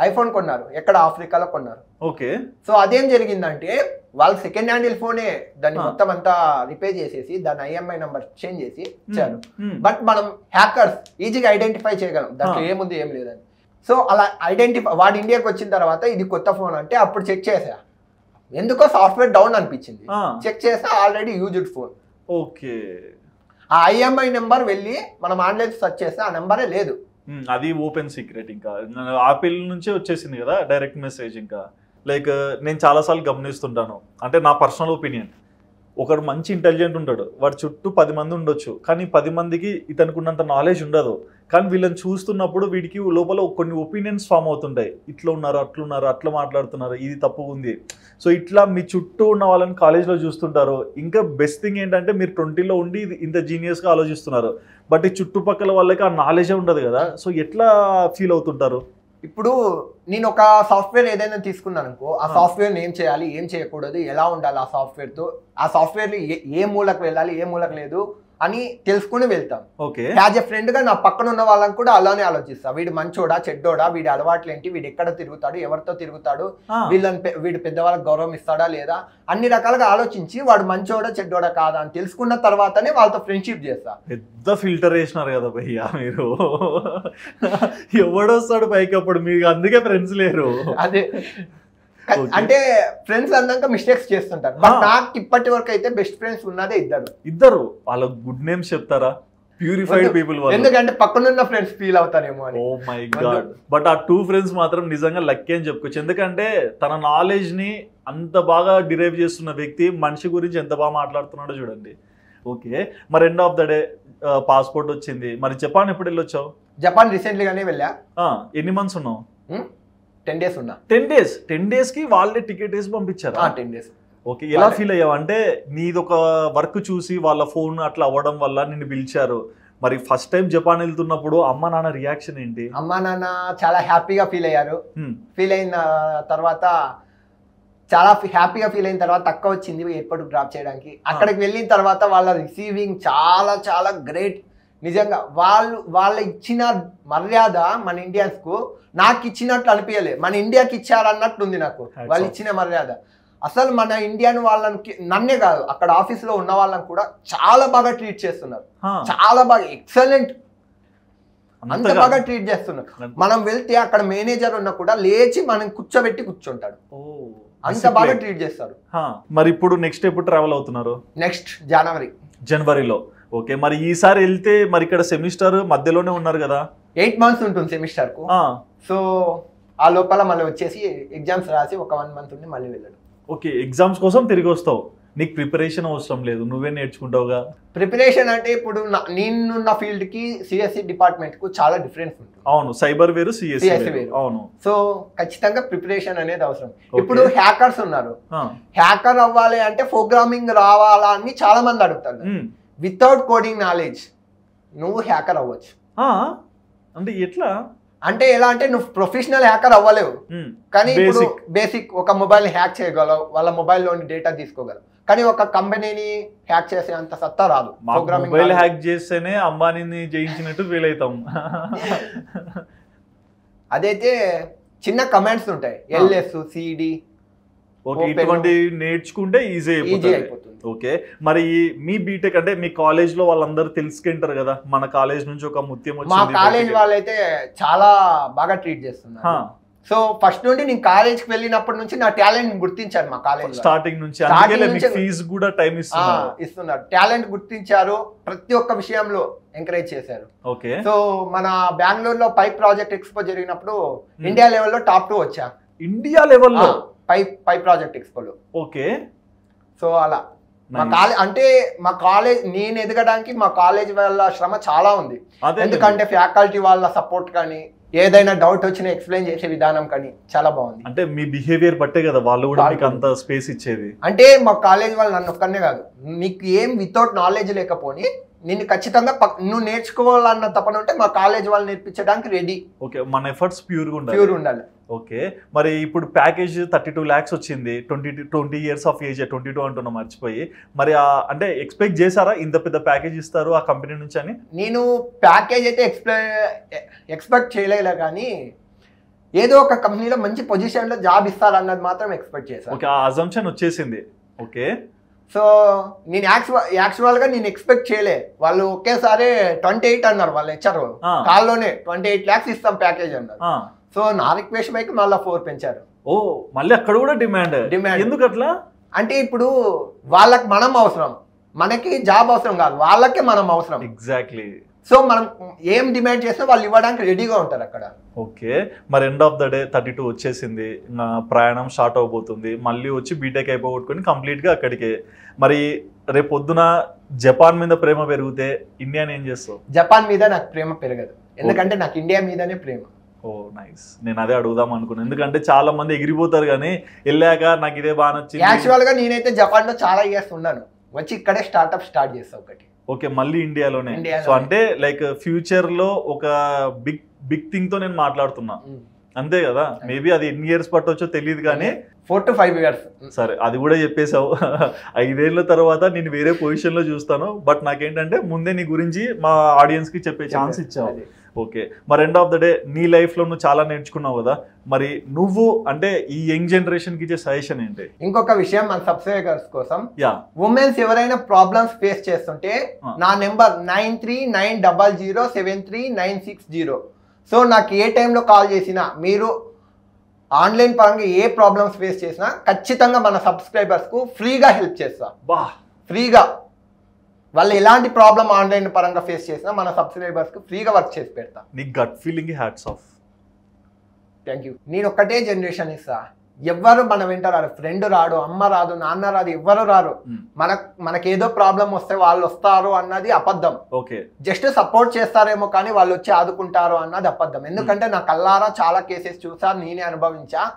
ఐఫోన్ కొన్నారు. ఎక్కడ? ఆఫ్రికాలో కొన్నారు. ఓకే. సో అదేం జరిగిందంటే వాళ్ళు సెకండ్ హ్యాండిల్ ఫోనే దాన్ని. మొత్తం అంతా రిపేర్ చేసేసి దాని ఐఎంఐ నెంబర్ చేంజ్ చేసి ఇచ్చారు. బట్ మనం హ్యాకర్స్ ఈజీగా ఐడెంటిఫై చేయగలం. దాంట్లో. ఏముంది ఏం లేదని. సో అలా ఐడెంటిఫై వాడు ఇండియాకి వచ్చిన తర్వాత ఇది కొత్త ఫోన్ అంటే అప్పుడు చెక్ చేసా ఎందుకో సాఫ్ట్వేర్ డౌన్ అనిపించింది. చెక్ చేస్తే ఆల్రెడీ యూజ్డ్ ఫోన్. ఓకే. ఆ ఐఎంఐ నెంబర్ వెళ్ళి మనం ఆన్లైన్ సెర్చ్ చేస్తే ఆ నెంబరే లేదు. అది ఓపెన్ సీక్రెట్ ఇంకా. ఆపిల్ నుంచే వచ్చేసింది కదా డైరెక్ట్ మెసేజ్ ఇంకా. లైక్ నేను చాలాసార్లు గమనిస్తుంటాను. అంటే నా పర్సనల్ ఒపీనియన్. ఒకడు మంచి ఇంటెలిజెంట్ ఉంటాడు. వాడు చుట్టూ పది మంది ఉండొచ్చు. కానీ పది మందికి ఇతనికి ఉన్నంత నాలెడ్జ్ ఉండదు. కానీ వీళ్ళని చూస్తున్నప్పుడు వీడికి లోపల కొన్ని ఒపీనియన్స్ ఫామ్ అవుతుంటాయి. ఇట్లా ఉన్నారు అట్లా ఉన్నారు అట్లా మాట్లాడుతున్నారు ఇది తప్పుగా ఉంది. సో ఇట్లా మీ చుట్టూ ఉన్న వాళ్ళని కాలేజ్లో చూస్తుంటారు. ఇంకా బెస్ట్ థింగ్ ఏంటంటే మీరు ట్వంటీలో ఉండి ఇది ఇంత జీనియస్గా ఆలోచిస్తున్నారు. బట్ ఈ చుట్టుపక్కల వాళ్ళకి ఆ నాలెడ్జే ఉండదు కదా. సో ఎట్లా ఫీల్ అవుతుంటారు? ఇప్పుడు నేను ఒక సాఫ్ట్వేర్ ఏదైనా తీసుకున్నాను అనుకో ఆ ఆ. సాఫ్ట్వేర్ ఏం చేయాలి ఏం చేయకూడదు ఎలా ఉండాలి ఆ సాఫ్ట్వేర్తో? ఆ సాఫ్ట్వేర్ ఏ మూలకు వెళ్ళాలి ఏ మూలకు లేదు? అని తెలుసుకుని వెళ్తాం. ఓకే. యాజ్ ఎ ఫ్రెండ్గా నా పక్కన ఉన్న వాళ్ళని కూడా అలానే ఆలోచిస్తా. వీడు మంచోడా చెడ్డోడా వీడి అలవాట్లు ఏంటి వీడు ఎక్కడ తిరుగుతాడు ఎవరితో తిరుగుతాడు వీళ్ళని వీడు పెద్దవాళ్ళకి గౌరవం ఇస్తాడా లేదా అన్ని రకాలుగా ఆలోచించి వాడు మంచోడా చెడ్డోడా కాదా అని తెలుసుకున్న తర్వాతనే వాళ్ళతో ఫ్రెండ్షిప్ చేస్తా. పెద్ద ఫిల్టర్ వేసినారు కదా భయ్యా మీరు. ఎవడొస్తాడు పైకి అప్పుడు? మీకు అందుకే ఫ్రెండ్స్ లేరు. అదే. అంటే ఫ్రెండ్స్ అన్నాక మిస్టేక్స్ చేస్తుంటారు. But Ah. నాకు ఇప్పటి వరకు అయితే బెస్ట్ ఫ్రెండ్స్ ఉన్నదే ఇద్దరు. ఇద్దరు? వాళ్ళ గుడ్ నేమ్స్ చెప్తారా? ప్యూరిఫైడ్. పీపుల్ వాళ్ళు. ఎందుకంటే పక్కనున్న ఫ్రెండ్స్ ఫీల్ అవుతారేమో ఓ మై. గాడ్ బట్ ఆ టూ ఫ్రెండ్స్ మాత్రం నిజంగా లక్కీ అని చెప్పుకోవచ్చు. ఎందుకంటే తన నాలెడ్జ్ని అంత బాగా డిరైవ్ చేస్తున్న వ్యక్తి మనిషి గురించి ఎంత బాగా మాట్లాడుతున్నాడో చూడండి. ఓకే మరి end of the day passport వచ్చింది. మరి జపాన్ ఎప్పుడు వెళ్ళొచ్చావు? జపాన్ రీసెంట్లీగానే వెళ్ళా. ఆ, ఎన్ని మంత్స్ ఉన్నావు? టెన్ డేస్ ఉన్నా. టెన్ డేస్ టెన్ డేస్కి వాళ్ళే టికెట్ వేసి పంపించారా? టెన్ డేస్ ఓకే ఎలా ఫీల్ అయ్యావు? అంటే నీదొక వర్క్ చూసి వాళ్ళ ఫోన్ అట్లా అవ్వడం వల్ల నిన్ను పిలిచారు. మరి ఫస్ట్ టైం జపాన్ వెళ్తున్నప్పుడు అమ్మ నాన్న రియాక్షన్ ఏంటి? అమ్మా నాన్న చాలా హ్యాపీగా ఫీల్ అయ్యారు. ఫీల్ అయిన తర్వాత చాలా హ్యాపీగా ఫీల్ అయిన తర్వాత తక్కువ వచ్చింది ఎప్పుడు డ్రాప్ చేయడానికి. అక్కడికి వెళ్ళిన తర్వాత వాళ్ళ రిసీవింగ్ చాలా చాలా గ్రేట్ నిజంగా వాళ్ళు వాళ్ళ ఇచ్చిన మర్యాద మన ఇండియన్స్కు నాకు ఇచ్చినట్లు అనిపించలే. మన ఇండియాకి ఇచ్చారన్నట్టు ఉంది నాకు వాళ్ళు. ఇచ్చిన మర్యాద. అసలు మన ఇండియన్ వాళ్ళకి నన్నే కాదు అక్కడ ఆఫీస్లో ఉన్న వాళ్ళని కూడా చాలా బాగా ట్రీట్ చేస్తున్నారు. చాలా బాగా ఎక్సలెంట్ అంత? బాగా ట్రీట్ చేస్తున్నారు. మనం వెళ్తే అక్కడ మేనేజర్ ఉన్నా కూడా లేచి మనం కూర్చోబెట్టి కూర్చుంటాడు. అంత. బాగా ట్రీట్ చేస్తారు. మరి ఇప్పుడు నెక్స్ట్ ఎప్పుడు ట్రావెల్ అవుతున్నారు? నెక్స్ట్ జనవరి జనవరిలో ఓకే మరి ఈసారి వెళ్తే మరి ఇక్కడ సెమిస్టర్ మధ్యలోనే ఉన్నారు కదా? ఎయిట్ మంత్స్ ఉంటుంది సెమిస్టర్కు సో ఆ లోపల మళ్ళీ వచ్చేసి ఎగ్జామ్స్ రాసి ఒక వన్ మంత్ ఉండి మళ్ళీ వెళ్ళడం. ఓకే ఎగ్జామ్స్ కోసం తిరిగి వస్తావు. నీకు ప్రిపరేషన్ అవసరం లేదు నువ్వే నేర్చుకుంటావుగా? ప్రిపరేషన్ అంటే ఇప్పుడు నేనున్న ఫీల్డ్కి సిఎస్సి డిపార్ట్మెంట్కు చాలా డిఫరెన్స్ ఉంటుంది. అవును సైబర్ వేరు సిఎస్సి CSE వేరు. వేరు. అవును. సో ఖచ్చితంగా ప్రిపరేషన్ అనేది అవసరం. ఇప్పుడు హ్యాకర్స్ ఉన్నారు. హ్యాకర్ అవ్వాలి అంటే ప్రోగ్రామింగ్ రావాలా అని చాలా మంది అడుగుతారు వితౌట్ కోడింగ్ నాలెడ్జ్ నువ్వు హ్యాకర్ అవ్వచ్చు. అంటే ఎట్లా? అంటే ఎలా అంటే నువ్వు ప్రొఫెషనల్ హ్యాకర్ అవ్వలేవు. ఉమ్, కానీ ఇప్పుడు. బేసిక్ ఒక మొబైల్ హ్యాక్ చేయగలవు వాళ్ళ మొబైల్లోని డేటా తీసుకోగలవు. కానీ ఒక కంపెనీని హ్యాక్ చేసే అంత సత్తా రాదు. మొబైల్ హ్యాక్ చేస్తేనే అంబానీని జయించినట్టు ఫీల్ అవుతాం. అదైతే చిన్న కమాండ్స్ ఉంటాయి. LS CD okay. ఇటువంటి నేర్చుకుంటే ఈజీ అయిపోతుంది. ఓకే మరి మీ బీటెక్ అంటే మీ కాలేజ్లో వాళ్ళందరూ తెలుసుకుంటారు కదా మన కాలేజ్ నుంచి ఒక ముత్యం మా కాలేజ్. వాళ్ళైతే చాలా బాగా ట్రీట్ చేస్తున్నారు. సో ఫస్ట్ నుండి నేను కాలేజ్కి వెళ్ళినప్పటి నుంచి నా టాలెంట్ గుర్తించారు మా కాలేజ్ స్టార్టింగ్ నుంచి ఫీజు కూడా టైం ఇస్తున్నారు. ఇస్తున్నారు. టాలెంట్ గుర్తించారు ప్రతి ఒక్క విషయంలో ఎంకరేజ్ చేశారు. ఓకే. సో మన బెంగళూరులో పై ప్రాజెక్ట్ ఎక్స్పో జరిగినప్పుడు ఇండియా లెవెల్లో టాప్ టూ వచ్చా? ఇండియా లెవెల్లో పై పై ప్రాజెక్ట్ ఎక్స్పోలో ఓకే. సో అలా. మా. కాలేజ్ అంటే మా కాలేజ్ నేను ఎదగడానికి మా కాలేజ్ వాళ్ళ శ్రమ చాలా ఉంది. ఎందుకంటే ఫ్యాకల్టీ వాళ్ళ సపోర్ట్ కానీ ఏదైనా డౌట్ వచ్చినా ఎక్స్ప్లెయిన్ చేసే విధానం కానీ చాలా బాగుంది. అంటే మీ బిహేవియర్ బట్టే కదా వాళ్ళు కూడా మీకు అంత స్పేస్ ఇచ్చేది. అంటే మా కాలేజ్ వాళ్ళు నన్ను ఒక్కనే కాదు. నీకు ఏం వితౌట్ నాలెడ్జ్ లేకపోని నిన్ను ఖచ్చితంగా నువ్వు నేర్చుకోవాలన్న తపన ఉంటే మా కాలేజ్ వాళ్ళు నేర్పించడానికి రెడీ ఓకే మన ఎఫర్ట్స్ ప్యూర్గా ఉండాలి. ప్యూర్ ఉండాలి. ఓకే. మరి ఇప్పుడు ప్యాకేజ్ థర్టీ టూ ల్యాక్స్ వచ్చింది. Twenty twenty years of age twenty two అంటున్నా మర్చిపోయి. మరి అంటే ఎక్స్పెక్ట్ చేశారా ఇంత పెద్ద ప్యాకేజ్ ఇస్తారు ఆ కంపెనీ నుంచి అని? నేను ప్యాకేజ్ అయితే ఎక్స్ప్లె ఎక్స్పెక్ట్ చేయలేలే కానీ ఏదో ఒక కంపెనీలో మంచి పొజిషన్లో జాబ్ ఇస్తారన్నది మాత్రం ఎక్స్పెక్ట్ చేశాను ఓకే ఆ అజంప్షన్ వచ్చేసింది. ఓకే. సో నేను యాక్చువల్ యాక్చువల్గా నేను ఎక్స్పెక్ట్ చేయలే. వాళ్ళు ఒకేసారి ట్వంటీ ఎయిట్ అన్నారు వాళ్ళు ఆ. కాల్లోనే ట్వంటీ ఎయిట్ ల్యాక్స్ ఇస్తాం ప్యాకేజ్ అన్నారు. సో నా రిక్వెస్ట్ పైకి మళ్ళీ ఫోర్ పెంచారు. ఓ మళ్ళీ అక్కడ కూడా డిమాండ్. Demand. ఎందుకు అట్లా? అంటే ఇప్పుడు వాళ్ళకి మనం అవసరం. మనకి జాబ్ అవసరం కాదు. వాళ్ళకే మనం అవసరం. ఎగ్జాక్ట్లీ సో మనం ఏం డిమాండ్ చేసినా వాళ్ళు ఇవ్వడానికి రెడీగా ఉంటారు అక్కడ. ఓకే. మరి end of the day thirty two వచ్చేసింది. నా ప్రయాణం స్టార్ట్ అవబోతుంది. మళ్ళీ వచ్చి బీటెక్ అయిపోగొట్టుకొని కంప్లీట్గా అక్కడికే. మరి రేపు పొద్దున జపాన్ మీద ప్రేమ పెరిగితే ఇండియాని ఏం చేస్తావు? జపాన్ మీద నాకు ప్రేమ పెరగదు. ఎందుకంటే నాకు ఇండియా మీదనే ప్రేమ. ఓ నైస్. నేను అదే అడుగుదాం అనుకున్నాను ఎందుకంటే చాలా మంది ఎగిరిపోతారు కానీ వెళ్ళాక నాకు ఇదే బాగా నచ్చింది. యాక్చువల్గా నేనైతే జపాన్లో చాలా ఇయర్స్ ఉన్నాను. వచ్చి ఇక్కడే స్టార్ట్అప్ స్టార్ట్ చేస్తా ఒకటి. ఓకే మళ్ళీ ఇండియాలోనే. సో అంటే లైక్ ఫ్యూచర్లో ఒక బిగ్ బిగ్ థింగ్తో నేను మాట్లాడుతున్నా. అంతే కదా? మేబీ అది ఎన్ని ఇయర్స్ పట్టొచ్చో తెలియదు కానీ ఫోర్ టు ఫైవ్ ఇయర్స్ సరే అది కూడా చెప్పేశావు. ఐదేళ్ళ తర్వాత నేను వేరే పొజిషన్లో చూస్తాను. బట్ నాకేంటంటే ముందే నీ గురించి మా ఆడియన్స్కి చెప్పే ఛాన్స్ ఇచ్చావు. ఓకే. మరి ఎండ్ ఆఫ్ ద డే నీ లైఫ్లో నువ్వు చాలా నేర్చుకున్నావు కదా. మరి నువ్వు అంటే ఈ యంగ్ జనరేషన్కి ఇచ్చే సజెషన్ ఏంటి? ఇంకొక విషయం మన సబ్స్క్రైబర్స్ కోసం. యా ఉమెన్స్ ఎవరైనా ప్రాబ్లమ్స్ ఫేస్ చేస్తుంటే ఆ. నా number nine three nine double zero seven three nine six zero so నాకు ఏ టైంలో కాల్ చేసినా మీరు ఆన్లైన్ పరంగా ఏ ప్రాబ్లమ్స్ ఫేస్ చేసినా ఖచ్చితంగా మన సబ్స్క్రైబర్స్కు ఫ్రీగా హెల్ప్ చేస్తా. బా. ఫ్రీగా వాళ్ళు ఎలాంటి ప్రాబ్లం ఆన్లైన్ పరంగా ఫేస్ చేసినా మన సబ్స్క్రైబర్స్కి ఫ్రీగా వర్క్ చేసి పెడతా. నీ gut feeling hats off. Thank you నేను ఒక్కటే జనరేషన్ ఇస్తా. ఎవ్వరు మన వెంట రారు. ఫ్రెండ్ రాడు అమ్మ రాదు నాన్న రాదు ఎవ్వరు రారు. మన మనకేదో ప్రాబ్లం వస్తే వాళ్ళు వస్తారు అన్నది అబద్ధం. ఓకే. జస్ట్ సపోర్ట్ చేస్తారేమో కానీ వాళ్ళు వచ్చి ఆదుకుంటారు అన్నది అబద్ధం. ఎందుకంటే నా కల్లారా చాలా కేసెస్ చూసా నేనే అనుభవించా.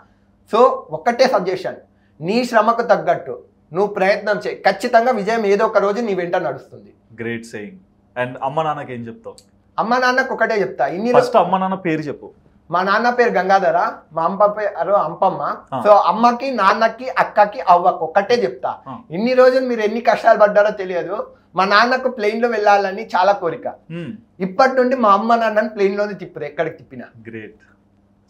సో ఒక్కటే సజెషన్ నీ శ్రమకు తగ్గట్టు. నువ్వు ప్రయత్నం చేయి. ఖచ్చితంగా విజయం ఏదో ఒక రోజు నీ వెంట నడుస్తుంది. గ్రేట్ సేయింగ్ అండ్ అమ్మ నాన్నకి ఏం చెప్తావు? అమ్మ నాన్నకు ఒకటే చెప్తా. ఇన్ని ఫస్ట్ అమ్మ నాన్న పేరు చెప్పు. మా నాన్న పేరు గంగాధర మా అమ్మ పేరు అంపమ్మ. సో అమ్మకి నాన్నకి అక్కకి అవ్వకు ఒక్కటే చెప్తా. ఇన్ని రోజులు మీరు ఎన్ని కష్టాలు పడ్డారో తెలియదు. మా నాన్నకు ప్లేన్లో వెళ్ళాలని చాలా కోరిక. ఇప్పటి నుండి మా అమ్మ నాన్నని ప్లేన్లోనే తిప్పురు ఎక్కడికి తిప్పినా. Great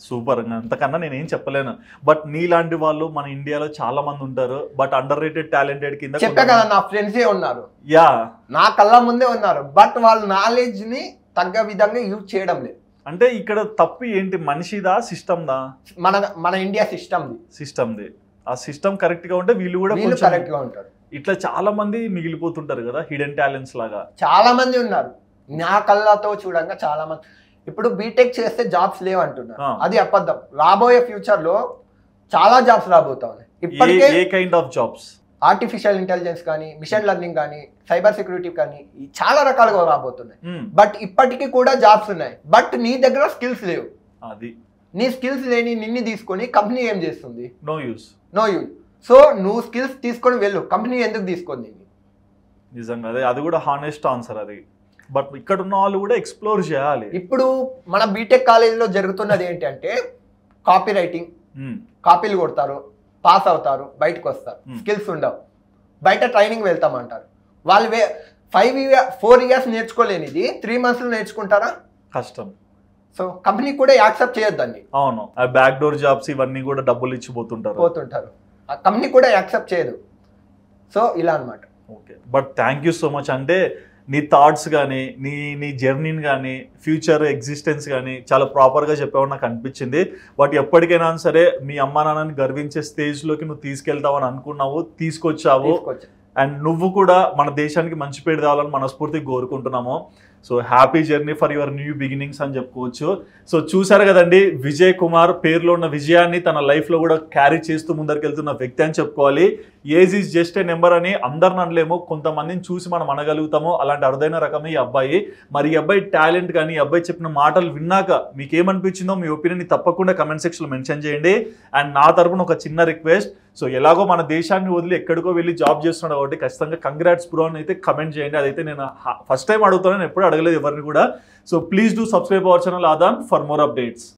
super. అంతకన్నా నేనేం చెప్పలేను. బట్ నీలాంటి వాళ్ళు మన ఇండియాలో చాలా మంది ఉంటారు. బట్ అండర్ రేటెడ్ టాలెంటెడ్ కింద చెప్పా కదా నా ఫ్రెండ్సే ఉన్నారు. యా. నా కళ్ళ ముందే ఉన్నారు. బట్ వాళ్ళ నాలెడ్జ్ని తగ్గ విధంగా యూజ్ చేయడం లేదు. అంటే ఇక్కడ తప్పు ఏంటి? మనిషిదా సిస్టమ్దా మన మన ఇండియా సిస్టమ్ సిస్టమ్ది ఆ సిస్టమ్ కరెక్ట్గా ఉంటే వీళ్ళు కూడా వీళ్ళు కొంచెం కరెక్ట్గా ఉంటారు. ఇట్లా చాలా మంది మిగిలిపోతుంటారు కదా హిడెన్ టాలెంట్స్ లాగా. చాలా మంది ఉన్నారు. నా కళ్ళతో చూడంగా చాలా మంది. ఇప్పుడు బీటెక్ చేస్తే జాబ్స్ లేవు అంటున్నారు. అది అబద్ధం. రాబోయే ఫ్యూచర్లో చాలా జాబ్స్ రాబోతా ఉన్నాయి ఇప్పటికే a kind of jobs artificial intelligence కానీ మిషన్ లెర్నింగ్ కానీ సైబర్ సెక్యూరిటీ కానీ చాలా రకాలుగా రాబోతున్నాయి. బట్ ఇప్పటికీ కూడా జాబ్స్ ఉన్నాయి. బట్ నీ దగ్గర స్కిల్స్ లేవు. అది. నీ స్కిల్స్ లేని నిన్ను తీసుకొని కంపెనీ ఏం చేస్తుంది? No use no use so నువ్వు స్కిల్స్ తీసుకొని వెళ్ళు. కంపెనీ ఎందుకు తీసుకుంది? నిజంగా. అదే అది కూడా హానెస్ట్ ఆన్సర్ అది. బట్ ఇక్కడ ఉన్న వాళ్ళు కూడా ఎక్స్ప్లోర్ చేయాలి. ఇప్పుడు మన బీటెక్ కాలేజీలో జరుగుతున్నది ఏంటంటే కాపీ రైటింగ్ కాపీలు కొడతారు పాస్ అవుతారు బయటకు వస్తారు. స్కిల్స్ ఉండవు. బయట ట్రైనింగ్ వెళ్తామంటారు. వాళ్ళు వే ఫైవ్ ఇయర్ ఫోర్ ఇయర్స్ నేర్చుకోలేనిది త్రీ మంత్స్లో నేర్చుకుంటారా? కష్టం. సో కంపెనీ కూడా యాక్సెప్ట్ చేయొద్దండి. అవును. ఆ బ్యాక్ డోర్ జాబ్స్ ఇవన్నీ కూడా డబ్బులు ఇచ్చిపోతుంటారు పోతుంటారు. ఆ కంపెనీ కూడా యాక్సెప్ట్ చేయదు. సో ఇలా అన్నమాట. Okay. But thank you so much. అంటే నీ థాట్స్ కానీ నీ నీ జర్నీని కానీ ఫ్యూచర్ ఎగ్జిస్టెన్స్ కానీ చాలా ప్రాపర్గా చెప్పావు నాకు అనిపించింది. బట్ ఎప్పటికైనా సరే మీ అమ్మా నాన్నని గర్వించే స్టేజ్లోకి నువ్వు తీసుకెళ్తావని అనుకున్నావు తీసుకొచ్చావు. తీసుకొచ్చి. అండ్ నువ్వు కూడా మన దేశానికి మంచి పేరు తేవాలని మనస్ఫూర్తిగా కోరుకుంటున్నాము. So happy journey for your new beginnings అని చెప్పుకోవచ్చు. సో చూసారు కదండి విజయ్ కుమార్ పేరులో ఉన్న విజయాన్ని తన లైఫ్లో కూడా క్యారీ చేస్తూ ముందరికి వెళ్తున్న వ్యక్తి అని చెప్పుకోవాలి. Age is just a number అని అందరిని అనలేము. కొంతమందిని చూసి మనం అనగలుగుతాము. అలాంటి అరుదైన రకమే ఈ అబ్బాయి. మరి ఈ అబ్బాయి టాలెంట్ కానీ ఈ అబ్బాయి చెప్పిన మాటలు విన్నాక మీకు ఏమనిపించిందో మీ ఒపీనియన్ తప్పకుండా కమెంట్ సెక్షన్లో మెన్షన్ చేయండి. అండ్ నా తరపున ఒక చిన్న రిక్వెస్ట్ సో ఎలాగో మన దేశాన్ని వదిలి ఎక్కడికో వెళ్ళి జాబ్ చేస్తున్నాడు కాబట్టి ఖచ్చితంగా కంగ్రాట్స్ బ్రో అని అయితే కమెంట్ చేయండి. అదైతే నేను ఫస్ట్ టైం అడుగుతాను నేను ఎప్పుడు అడగలేదు ఎవరిని కూడా. So please do subscribe our channel Aadan for more updates